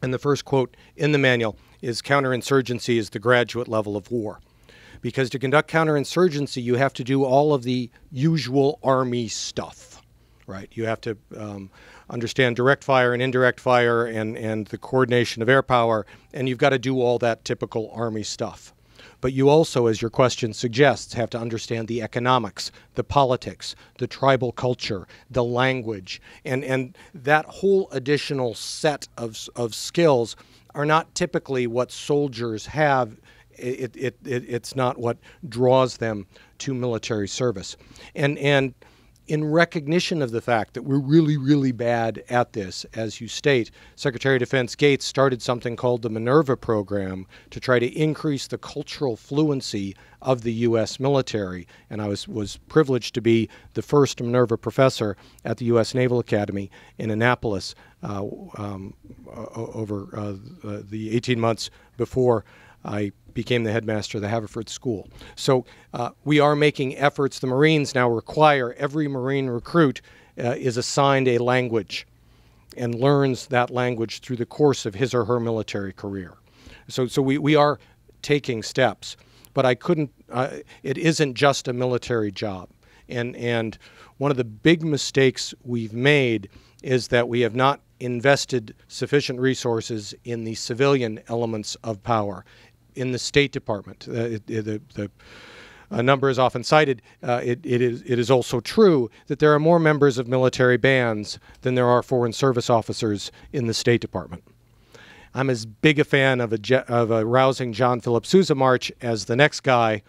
and the first quote in the manual is counterinsurgency is the graduate level of war. Because to conduct counterinsurgency, you have to do all of the usual army stuff, right? You have to um, understand direct fire and indirect fire and, and the coordination of air power, and you've got to do all that typical army stuff. But you also, as your question suggests, have to understand the economics, the politics, the tribal culture, the language, and, and that whole additional set of, of skills are not typically what soldiers have. It, it, it, it's not what draws them to military service. And, and in recognition of the fact that we're really, really bad at this, as you state, Secretary of Defense Gates started something called the Minerva Program to try to increase the cultural fluency of the U.S. military. And I was, was privileged to be the first Minerva professor at the U.S. Naval Academy in Annapolis uh, um, over uh, the 18 months before I became the headmaster of the Haverford School. So uh, we are making efforts. The Marines now require every Marine recruit uh, is assigned a language and learns that language through the course of his or her military career. So, so we, we are taking steps, but I couldn't, uh, it isn't just a military job. And, and one of the big mistakes we've made is that we have not invested sufficient resources in the civilian elements of power in the State Department. Uh, it, it, the, the a number is often cited. Uh, it, it, is, it is also true that there are more members of military bands than there are Foreign Service officers in the State Department. I'm as big a fan of a, of a rousing John Philip Sousa march as the next guy,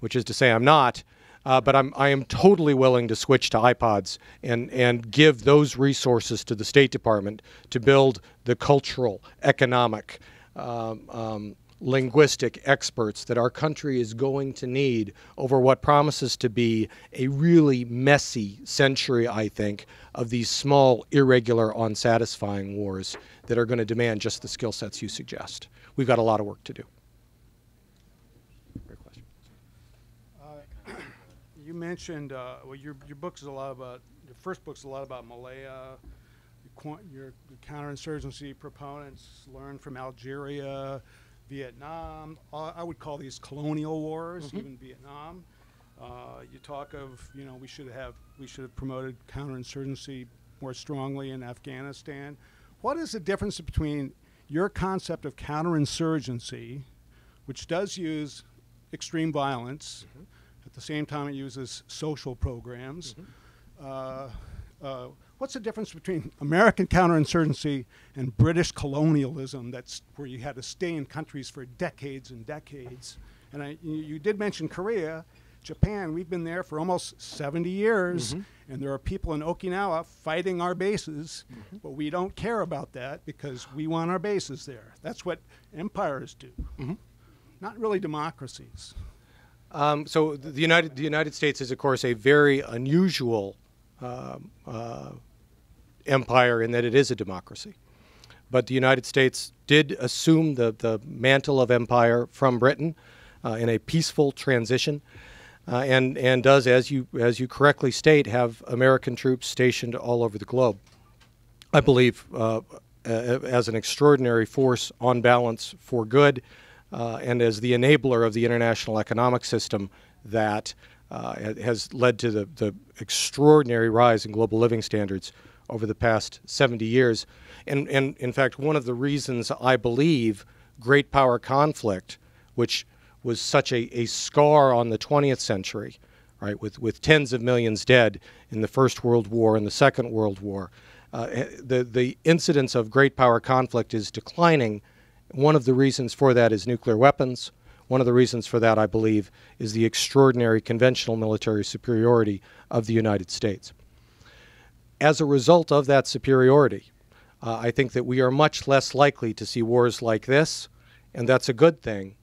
which is to say I'm not. Uh, but I'm, I am totally willing to switch to iPods and, and give those resources to the State Department to build the cultural, economic, um, um, linguistic experts that our country is going to need over what promises to be a really messy century, I think, of these small, irregular, unsatisfying wars that are going to demand just the skill sets you suggest. We've got a lot of work to do. Great question. Uh, you mentioned, uh, well, your, your book is a lot about, your first book's a lot about Malaya. Your, your counterinsurgency proponents learn from Algeria, Vietnam. Uh, I would call these colonial wars, mm -hmm. even Vietnam. Uh, you talk of, you know, we should have we should have promoted counterinsurgency more strongly in Afghanistan. What is the difference between your concept of counterinsurgency, which does use extreme violence, mm -hmm. at the same time it uses social programs? Mm -hmm. uh, uh What's the difference between American counterinsurgency and British colonialism that's where you had to stay in countries for decades and decades? And I, you, you did mention Korea. Japan, we've been there for almost 70 years, mm -hmm. and there are people in Okinawa fighting our bases, mm -hmm. but we don't care about that because we want our bases there. That's what empires do, mm -hmm. not really democracies. Um, so the United, the United States is, of course, a very unusual uh, uh, empire in that it is a democracy. But the United States did assume the, the mantle of empire from Britain uh, in a peaceful transition. Uh, and, and does, as you, as you correctly state, have American troops stationed all over the globe. I believe uh, as an extraordinary force on balance for good uh, and as the enabler of the international economic system that uh, has led to the, the extraordinary rise in global living standards over the past 70 years. And, and in fact, one of the reasons I believe great power conflict, which was such a, a scar on the 20th century, right, with, with tens of millions dead in the First World War and the Second World War, uh, the, the incidence of great power conflict is declining. One of the reasons for that is nuclear weapons. One of the reasons for that, I believe, is the extraordinary conventional military superiority of the United States as a result of that superiority, uh, I think that we are much less likely to see wars like this, and that's a good thing.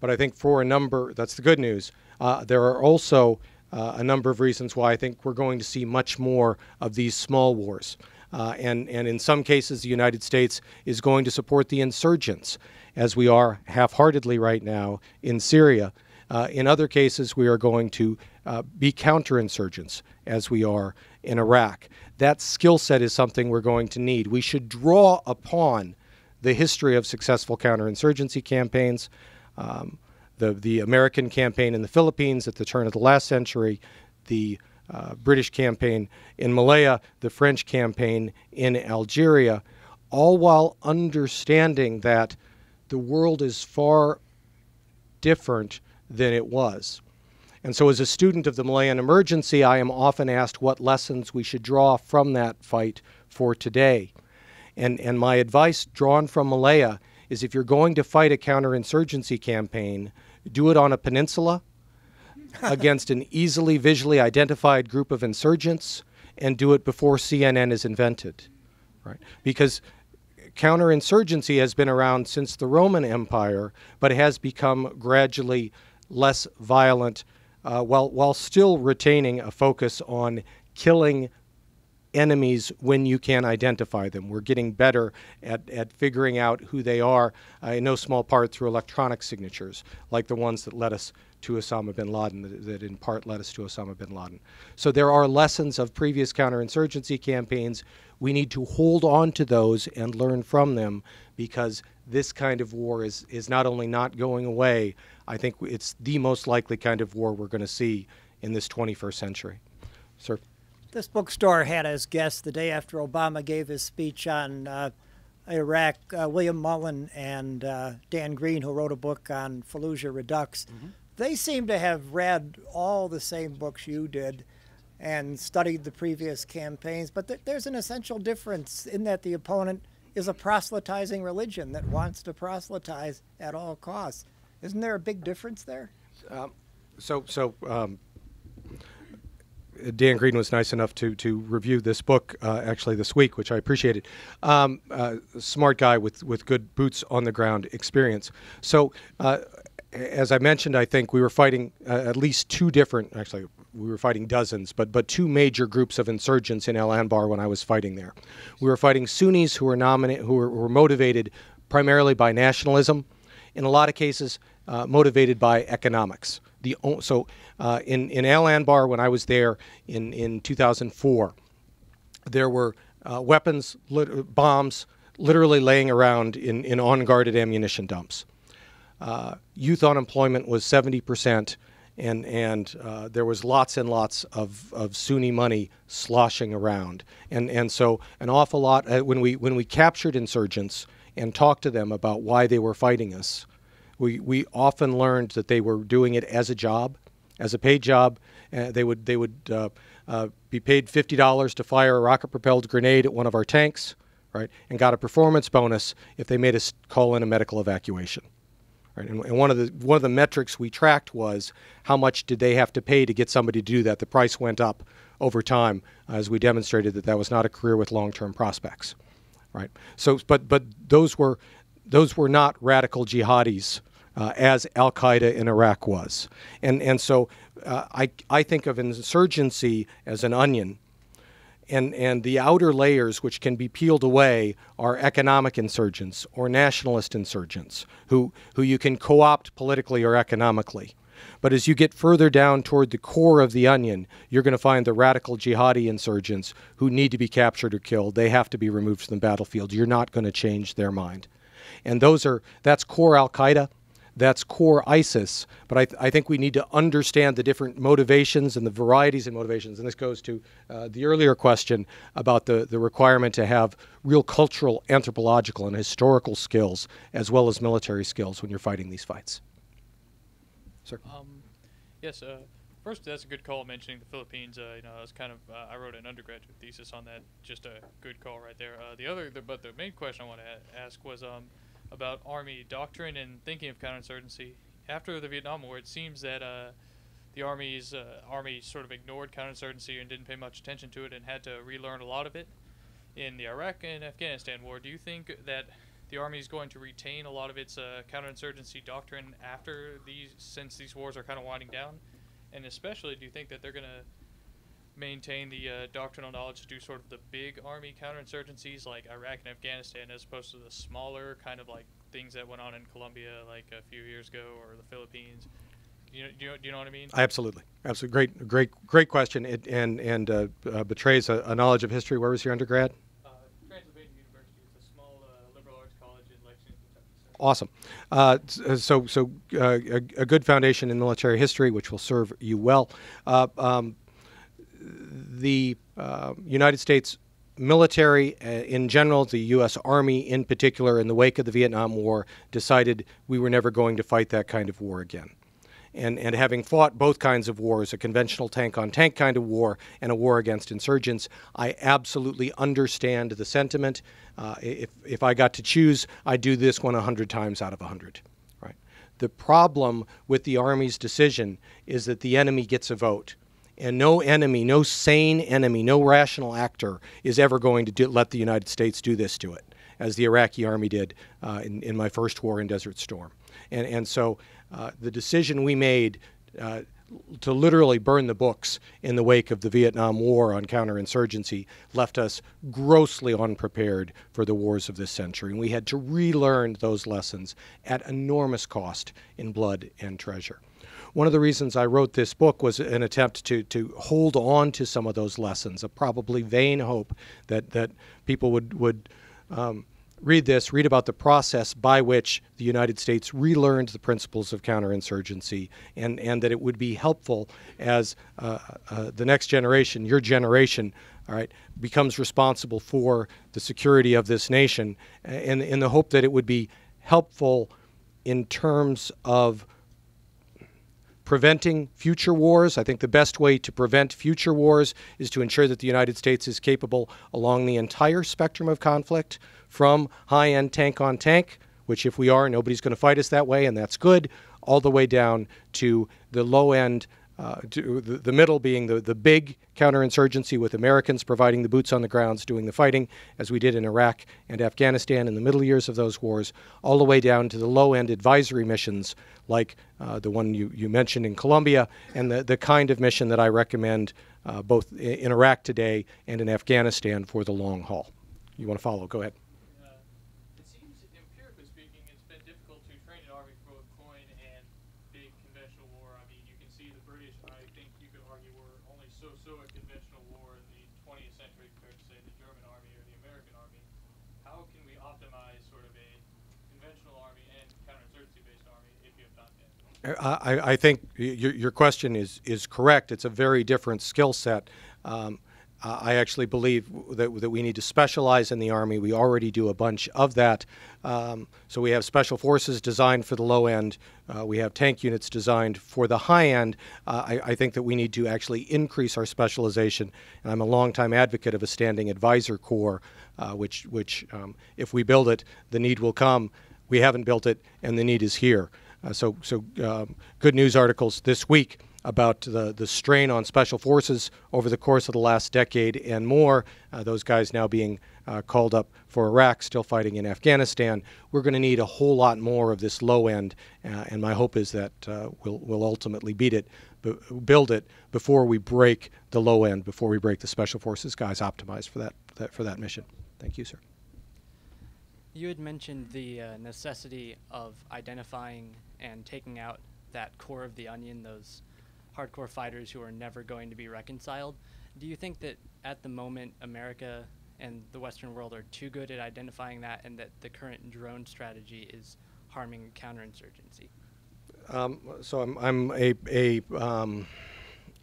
But I think for a number, that's the good news. Uh, there are also uh, a number of reasons why I think we're going to see much more of these small wars. Uh, and, and in some cases, the United States is going to support the insurgents, as we are half heartedly right now in Syria. Uh, in other cases, we are going to uh, be counterinsurgents, as we are in Iraq. That skill set is something we're going to need. We should draw upon the history of successful counterinsurgency campaigns, um, the, the American campaign in the Philippines at the turn of the last century, the uh, British campaign in Malaya, the French campaign in Algeria, all while understanding that the world is far different than it was. And so, as a student of the Malayan emergency, I am often asked what lessons we should draw from that fight for today. And, and my advice drawn from Malaya is if you're going to fight a counterinsurgency campaign, do it on a peninsula, [laughs] against an easily visually identified group of insurgents and do it before CNN is invented, right? Because counterinsurgency has been around since the Roman Empire, but has become gradually less violent uh, while, while still retaining a focus on killing enemies when you can identify them. We're getting better at, at figuring out who they are, uh, in no small part through electronic signatures, like the ones that led us to Osama bin Laden, that, that in part led us to Osama bin Laden. So there are lessons of previous counterinsurgency campaigns. We need to hold on to those and learn from them because this kind of war is, is not only not going away, I think it's the most likely kind of war we're going to see in this 21st century. Sir. This bookstore had as guests the day after Obama gave his speech on uh, Iraq, uh, William Mullen and uh, Dan Green, who wrote a book on Fallujah Redux. Mm-hmm. They seem to have read all the same books you did and studied the previous campaigns, but th- there's an essential difference in that the opponent is a proselytizing religion that wants to proselytize at all costs. Isn't there a big difference there? Um, so, so um, Dan Green was nice enough to to review this book uh, actually this week, which I appreciated. Um, uh, smart guy with with good boots on the ground experience. So. Uh, as I mentioned, I think we were fighting uh, at least two different, actually, we were fighting dozens, but, but two major groups of insurgents in Al Anbar when I was fighting there. We were fighting Sunnis who were, nominate, who were, were motivated primarily by nationalism, in a lot of cases, uh, motivated by economics. The, so uh, in, in Al Anbar, when I was there in, in 2004, there were uh, weapons, lit- bombs, literally laying around in, in unguarded ammunition dumps. Uh, youth unemployment was 70%, and, and uh, there was lots and lots of, of Sunni money sloshing around. And, and so, an awful lot, uh, when, we, when we captured insurgents and talked to them about why they were fighting us, we, we often learned that they were doing it as a job, as a paid job. Uh, they would, they would uh, uh, be paid $50 to fire a rocket propelled grenade at one of our tanks, right, and got a performance bonus if they made us call in a medical evacuation. Right? And, one of the one of the metrics we tracked was how much did they have to pay to get somebody to do that. The price went up over time as we demonstrated that that was not a career with long-term prospects, right? So, but but those were those were not radical jihadis uh, as Al Qaeda in Iraq was. And, and so uh, I, I think of insurgency as an onion. And, and the outer layers, which can be peeled away, are economic insurgents or nationalist insurgents who, who you can co opt politically or economically. But as you get further down toward the core of the onion, you're going to find the radical jihadi insurgents who need to be captured or killed. They have to be removed from the battlefield. You're not going to change their mind. And those are that's core Al Qaeda that's core ISIS. But I, th- I, think we need to understand the different motivations and the varieties in motivations. And this goes to uh, the earlier question about the, the requirement to have real cultural, anthropological, and historical skills as well as military skills when you're fighting these fights. Sir. Um, yes. Uh, first, that's a good call mentioning the Philippines. Uh, you know, I was kind of uh, I wrote an undergraduate thesis on that. Just a good call right there. Uh, the other, the, but the main question I want to ask was. Um, about Army doctrine and thinking of counterinsurgency. After the Vietnam War, it seems that uh, the Army's uh, Army sort of ignored counterinsurgency and didn't pay much attention to it and had to relearn a lot of it. In the Iraq and Afghanistan war, do you think that the Army is going to retain a lot of its uh, counterinsurgency doctrine after these, since these wars are kind of winding down? And especially, do you think that they're going to maintain the uh, doctrinal knowledge to do sort of the big army counterinsurgencies like Iraq and Afghanistan, as opposed to the smaller kind of like things that went on in Colombia like a few years ago or the Philippines. You know, do, you know, do you know what I mean? Absolutely, absolutely. Great, great, great question. It, and and uh, uh, betrays a, a, knowledge of history. Where was your undergrad? Uh, Transylvania University. It's a small uh, liberal arts college in Lexington, Kentucky. Awesome. Uh, so, so uh, a, a, good foundation in military history, which will serve you well. Um, the uh, United States military uh, in general, the U.S. Army in particular, in the wake of the Vietnam War, decided we were never going to fight that kind of war again. And, and having fought both kinds of wars, a conventional tank on tank kind of war and a war against insurgents, I absolutely understand the sentiment. Uh, if, if I got to choose, I'd do this one 100 times out of 100. Right? The problem with the Army's decision is that the enemy gets a vote. And no enemy, no sane enemy, no rational actor is ever going to do, let the United States do this to it, as the Iraqi army did uh, in, in, my first war in Desert Storm. And, and so uh, the decision we made uh, to literally burn the books in the wake of the Vietnam War on counterinsurgency left us grossly unprepared for the wars of this century. And we had to relearn those lessons at enormous cost in blood and treasure. One of the reasons I wrote this book was an attempt to, to hold on to some of those lessons, a probably vain hope that, that people would, would um, read this, read about the process by which the United States relearned the principles of counterinsurgency, and, and that it would be helpful as uh, uh, the next generation, your generation, all right, becomes responsible for the security of this nation, in, in the hope that it would be helpful in terms of preventing future wars. I think the best way to prevent future wars is to ensure that the United States is capable along the entire spectrum of conflict from high end tank on tank, which, if we are, nobody's going to fight us that way, and that's good, all the way down to the low end uh, to the, the, middle being the, the big counterinsurgency with Americans providing the boots on the grounds doing the fighting, as we did in Iraq and Afghanistan in the middle years of those wars, all the way down to the low end advisory missions like uh, the one you, you mentioned in Colombia and the, the kind of mission that I recommend uh, both in Iraq today and in Afghanistan for the long haul. You want to follow? Go ahead. I, I think your, your, question is, is correct. It's a very different skill set. Um, I actually believe that, that we need to specialize in the Army. We already do a bunch of that. Um, so we have special forces designed for the low end. Uh, we have tank units designed for the high end. Uh, I, I, think that we need to actually increase our specialization. And I'm a longtime advocate of a standing advisor corps, uh, which, which um, if we build it, the need will come. We haven't built it, and the need is here. Uh, so, so um, good news articles this week about the, the strain on special forces over the course of the last decade and more. Uh, those guys now being uh, called up for Iraq, still fighting in Afghanistan. We're going to need a whole lot more of this low end, uh, and my hope is that uh, we'll, we'll ultimately beat it, build it before we break the low end, before we break the special forces guys optimized for that, that for that mission. Thank you, sir. You had mentioned the uh, necessity of identifying and taking out that core of the onion, those hardcore fighters who are never going to be reconciled. Do you think that at the moment America and the Western world are too good at identifying that, and that the current drone strategy is harming counterinsurgency? Um, so I'm, I'm a, a um,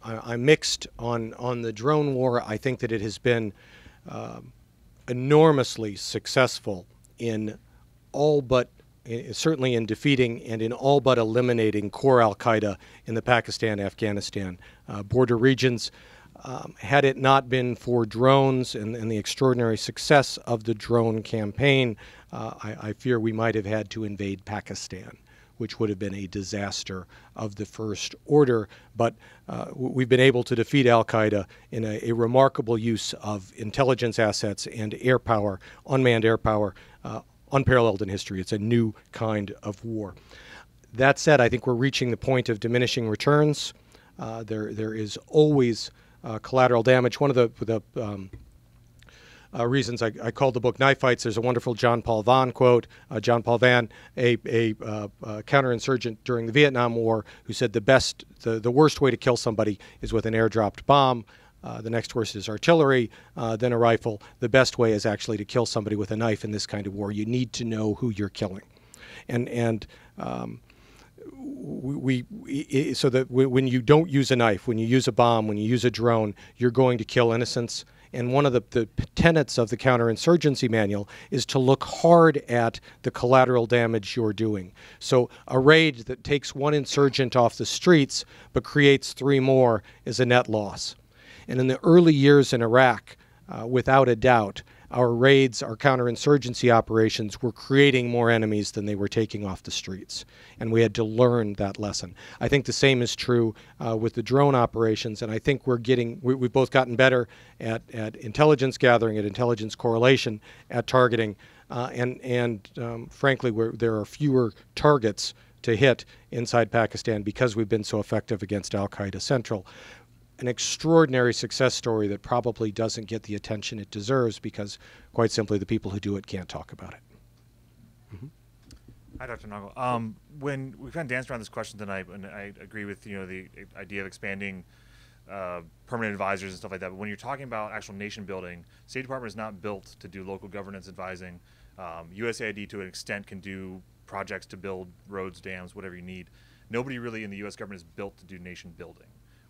I, am mixed on on the drone war. I think that it has been uh, enormously successful in all but certainly in defeating and in all but eliminating core Al Qaeda in the Pakistan Afghanistan uh, border regions. Um, had it not been for drones and, and, the extraordinary success of the drone campaign, uh, I, I, fear we might have had to invade Pakistan, which would have been a disaster of the first order. But uh, we've been able to defeat Al Qaeda in a, a, remarkable use of intelligence assets and air power, unmanned air power, uh, unparalleled in history. It's a new kind of war. That said, I think we're reaching the point of diminishing returns. Uh, there, there is always uh, collateral damage. One of the, the um, uh, reasons I, I, called the book Knife Fights. There's a wonderful John Paul Vann quote. Uh, John Paul Vann, a, a uh, uh, counterinsurgent during the Vietnam War, who said the best, the, the worst way to kill somebody is with an airdropped bomb. Uh, the next worst is artillery, uh, then a rifle. The best way is actually to kill somebody with a knife in this kind of war. You need to know who you're killing, and and um, we, we, so that when you don't use a knife, when you use a bomb, when you use a drone, you're going to kill innocents. And one of the, the tenets of the counterinsurgency manual is to look hard at the collateral damage you're doing. So a raid that takes one insurgent off the streets but creates three more is a net loss. And in the early years in Iraq, uh, without a doubt, our raids, our counterinsurgency operations were creating more enemies than they were taking off the streets. And we had to learn that lesson. I think the same is true uh, with the drone operations, and I think we're getting, we, we've both gotten better at, at intelligence gathering, at intelligence correlation, at targeting, uh, and, and um, frankly, there are fewer targets to hit inside Pakistan because we've been so effective against Al Qaeda Central an extraordinary success story that probably doesn't get the attention it deserves because, quite simply, the people who do it can't talk about it. Hi, Dr. Nagl. Um, when we kind of danced around this question tonight, and I agree with you know the idea of expanding uh, permanent advisors and stuff like that. But when you're talking about actual nation building, State Department is not built to do local governance advising. Um, USAID, to an extent, can do projects to build roads, dams, whatever you need. Nobody really in the U.S. government is built to do nation building.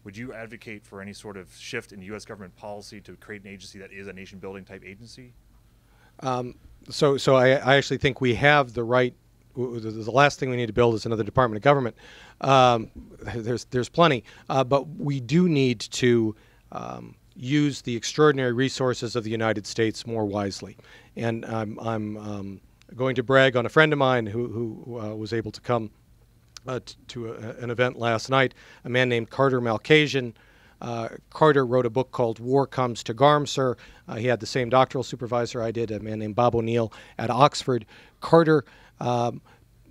Would you advocate for any sort of shift in U.S. government policy to create an agency that is a nation building type agency? Um, so, so I, I actually think we have the right. The last thing we need to build is another Department of Government. Um, there's there's plenty, uh, but we do need to um, use the extraordinary resources of the United States more wisely. And I'm I'm um, going to brag on a friend of mine who who uh, was able to come uh, to a, an event last night. A man named Carter Malkasian. Uh, Carter wrote a book called War Comes to Garmsir. Uh, he had the same doctoral supervisor I did, a man named Bob O'Neill at Oxford. Carter, um,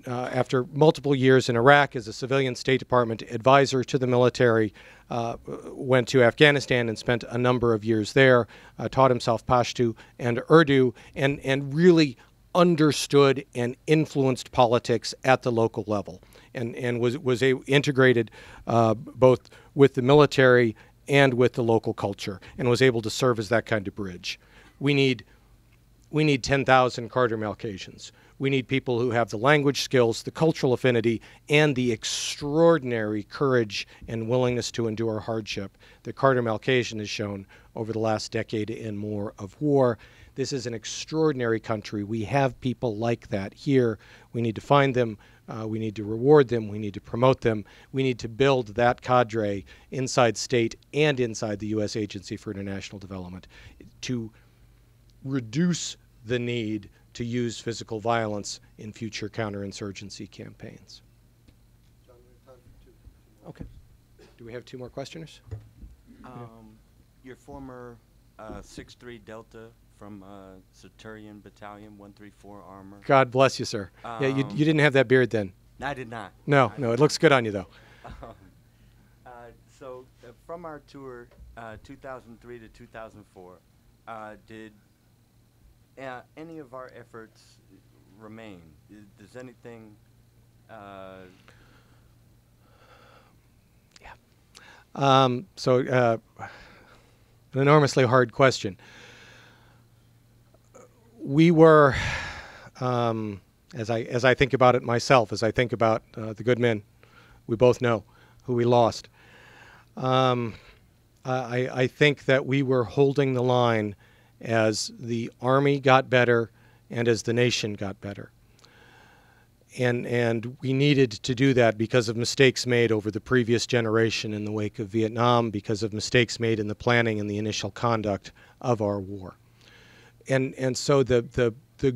uh, after multiple years in Iraq as a civilian State Department advisor to the military, uh, went to Afghanistan and spent a number of years there, uh, taught himself Pashto and Urdu, and, and really understood and influenced politics at the local level and, and was, was a, integrated uh, both with the military and with the local culture and was able to serve as that kind of bridge. We need, we need 10,000 Carter Malcasians. We need people who have the language skills, the cultural affinity, and the extraordinary courage and willingness to endure hardship that Carter Malkasian has shown over the last decade and more of war. This is an extraordinary country. We have people like that here. We need to find them. Uh, we need to reward them. We need to promote them. We need to build that cadre inside state and inside the U.S. Agency for International Development to reduce the need to use physical violence in future counterinsurgency campaigns. Okay. Do we have two more questioners? Um, your former uh, 6-3 Delta from uh, Centurion Battalion 134 Armor. God bless you, sir. yeah, you, Um, you didn't have that beard then. I did not. No, I no, it looks good on you, though. [laughs] Um, uh, so uh, from our tour, uh, 2003 to 2004, uh, did uh, any of our efforts remain? Does anything? Uh, Um, so, uh, an enormously hard question. We were, um, as I as I think about it myself, as I think about uh, the good men, we both know who we lost. Um, I I think that we were holding the line as the army got better and as the nation got better and and we needed to do that because of mistakes made over the previous generation in the wake of Vietnam, because of mistakes made in the planning and the initial conduct of our war, and and so the the the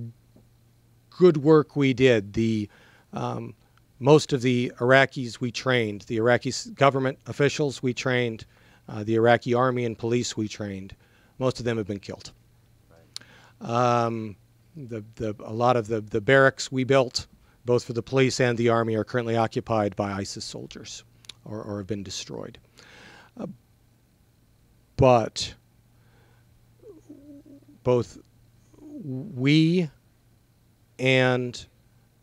good work we did, the um, most of the Iraqis we trained, the Iraqi government officials we trained, uh, the Iraqi army and police we trained, most of them have been killed. Um, the, the, a lot of the, the barracks we built, both for the police and the army, are currently occupied by ISIS soldiers or, or have been destroyed. Uh, but both we and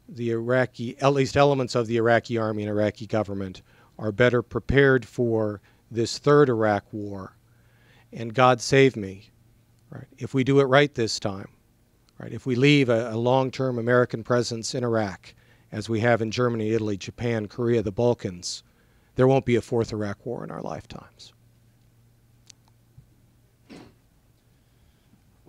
the Iraqi, at least elements of the Iraqi army and Iraqi government, are better prepared for this third Iraq war. And God save me, right? If we do it right this time, right? If we leave a, a long-term American presence in Iraq, as we have in Germany, Italy, Japan, Korea, the Balkans, there won't be a fourth Iraq war in our lifetimes.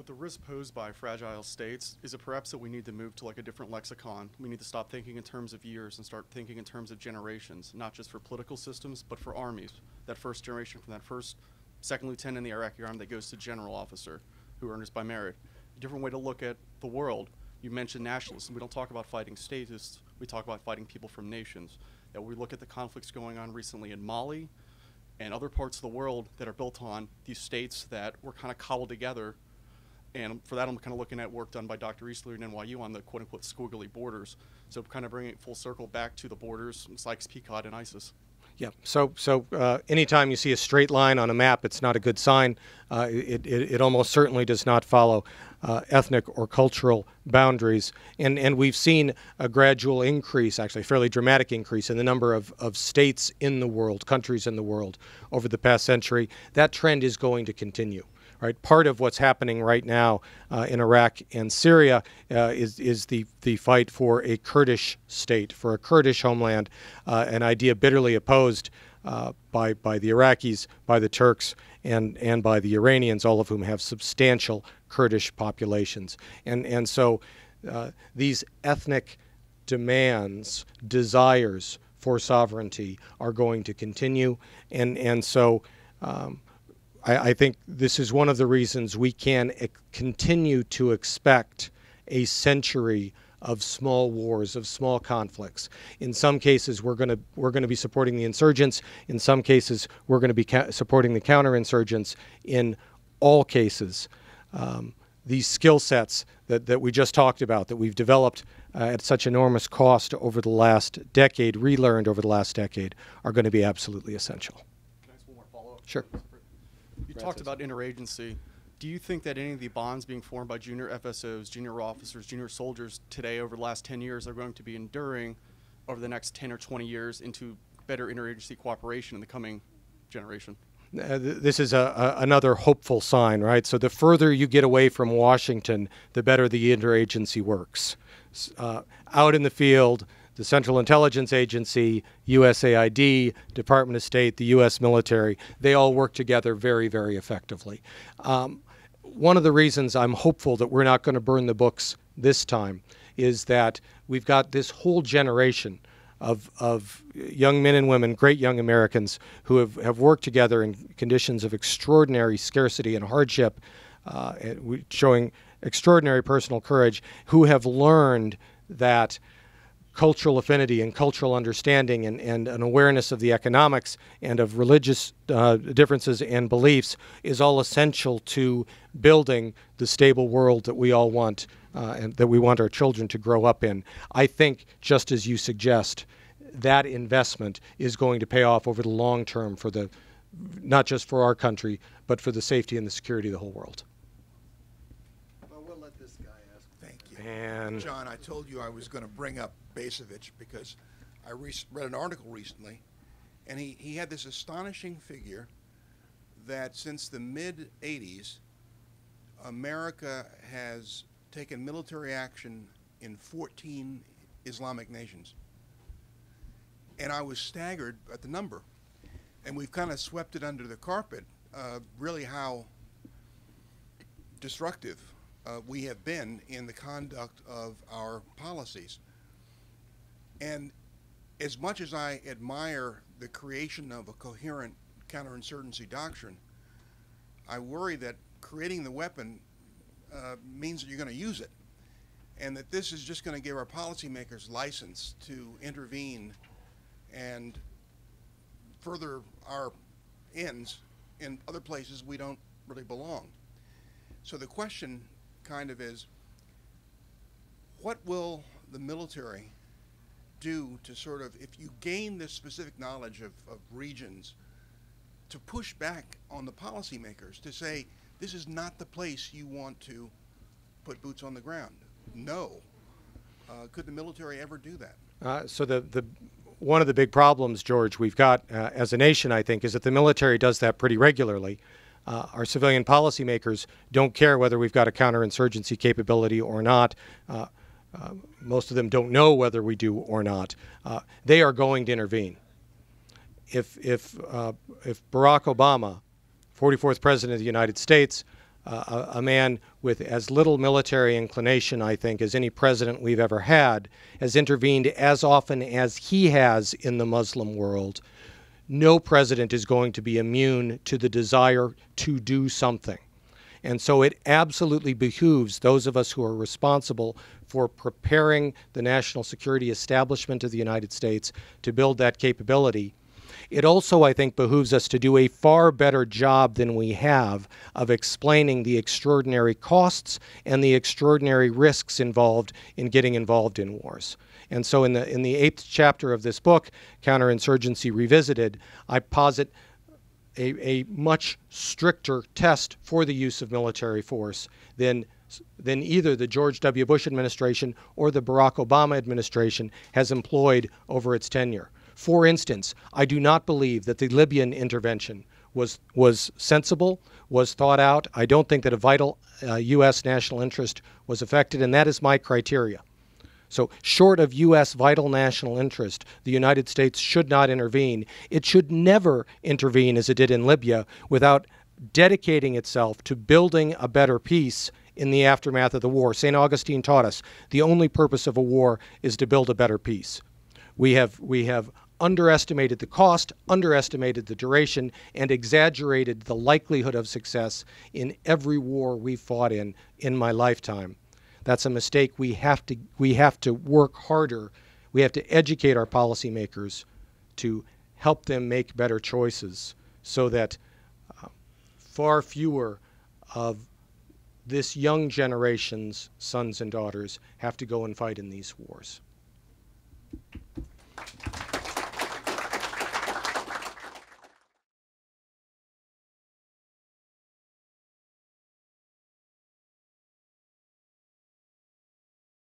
The risk posed by fragile states, is it perhaps that we need to move to like a different lexicon? We need to stop thinking in terms of years and start thinking in terms of generations, not just for political systems, but for armies. That first generation from that first second lieutenant in the Iraqi army that goes to general officer, who earns by merit. A different way to look at the world. You mentioned nationalism. We don't talk about fighting statists. We talk about fighting people from nations. That we look at the conflicts going on recently in Mali and other parts of the world that are built on these states that were kind of cobbled together. And for that, I'm kind of looking at work done by Dr. Easterly and NYU on the quote unquote squiggly borders. So kind of bringing it full circle back to the borders, Sykes-Picot and ISIS. Yeah. So, so uh, anytime you see a straight line on a map, it's not a good sign. Uh, it, it, it, almost certainly does not follow uh, ethnic or cultural boundaries. And, and we've seen a gradual increase, actually a fairly dramatic increase, in the number of, of states in the world, countries in the world over the past century. That trend is going to continue right? Part of what's happening right now uh, in Iraq and Syria uh, is is the the fight for a Kurdish state, for a Kurdish homeland, uh, an idea bitterly opposed uh, by by the Iraqis, by the Turks, and and by the Iranians, all of whom have substantial Kurdish populations, and and so uh, these ethnic demands, desires for sovereignty are going to continue, and and so. Um, I, I think this is one of the reasons we can continue to expect a century of small wars, of small conflicts. In some cases, we're going to we're going to be supporting the insurgents. In some cases, we're going to be supporting the counterinsurgents. In all cases, um, these skill sets that, that we just talked about, that we've developed uh, at such enormous cost over the last decade, relearned over the last decade, are going to be absolutely essential. Can I ask one more follow-up? Sure. You talked about interagency. Do you think that any of the bonds being formed by junior FSOs, junior officers, junior soldiers today over the last 10 years are going to be enduring over the next 10 or 20 years into better interagency cooperation in the coming generation? Uh, this is a, a, another hopeful sign, right? So the further you get away from Washington, the better the interagency works. Uh, out in the field, the Central Intelligence Agency, USAID, Department of State, the U.S. military, they all work together very, very effectively. Um, one of the reasons I'm hopeful that we're not going to burn the books this time is that we've got this whole generation of, of young men and women, great young Americans, who have, have worked together in conditions of extraordinary scarcity and hardship, uh, showing extraordinary personal courage, who have learned that cultural affinity and cultural understanding and, and an awareness of the economics and of religious uh, differences and beliefs is all essential to building the stable world that we all want uh, and that we want our children to grow up in. I think, just as you suggest, that investment is going to pay off over the long term for the not just for our country, but for the safety and the security of the whole world. Well, we'll let this guy ask. Thank you. And John, I told you I was going to bring up Bacevich because I re- read an article recently, and he, he had this astonishing figure that since the mid 80s, America has taken military action in 14 Islamic nations. And I was staggered at the number. And we've kind of swept it under the carpet, uh, really, how destructive uh, we have been in the conduct of our policies. And as much as I admire the creation of a coherent counterinsurgency doctrine, I worry that creating the weapon uh, means that you're going to use it. And that this is just going to give our policymakers license to intervene and further our ends in other places we don't really belong. So the question kind of is what will the military do to sort of, if you gain this specific knowledge of, of regions, to push back on the policymakers to say, this is not the place you want to put boots on the ground? No. Uh, could the military ever do that? Uh, so the, the one of the big problems, George, we've got uh, as a nation, I think, is that the military does that pretty regularly. Uh, our civilian policymakers don't care whether we've got a counterinsurgency capability or not. Uh, uh, most of them don't know whether we do or not. Uh, they are going to intervene. If, if, uh, if Barack Obama, 44th President of the United States, uh, a, a, man with as little military inclination, I think, as any president we've ever had, has intervened as often as he has in the Muslim world, no president is going to be immune to the desire to do something. And so it absolutely behooves those of us who are responsible for preparing the national security establishment of the United States to build that capability. It also, I think, behooves us to do a far better job than we have of explaining the extraordinary costs and the extraordinary risks involved in getting involved in wars. And so, in the in the eighth chapter of this book, Counterinsurgency Revisited, I posit a, a much stricter test for the use of military force than than either the George W. Bush administration or the Barack Obama administration has employed over its tenure. For instance, I do not believe that the Libyan intervention was was sensible, was thought out. I don't think that a vital uh, U.S. national interest was affected, and that is my criteria. So, short of U.S. vital national interest, the United States should not intervene. It should never intervene as it did in Libya without dedicating itself to building a better peace in the aftermath of the war. St. Augustine taught us the only purpose of a war is to build a better peace. We have, we have underestimated the cost, underestimated the duration, and exaggerated the likelihood of success in every war we've fought in in my lifetime. That's a mistake we have to we have to work harder. We have to educate our policymakers to help them make better choices so that uh, far fewer of this young generation's sons and daughters have to go and fight in these wars.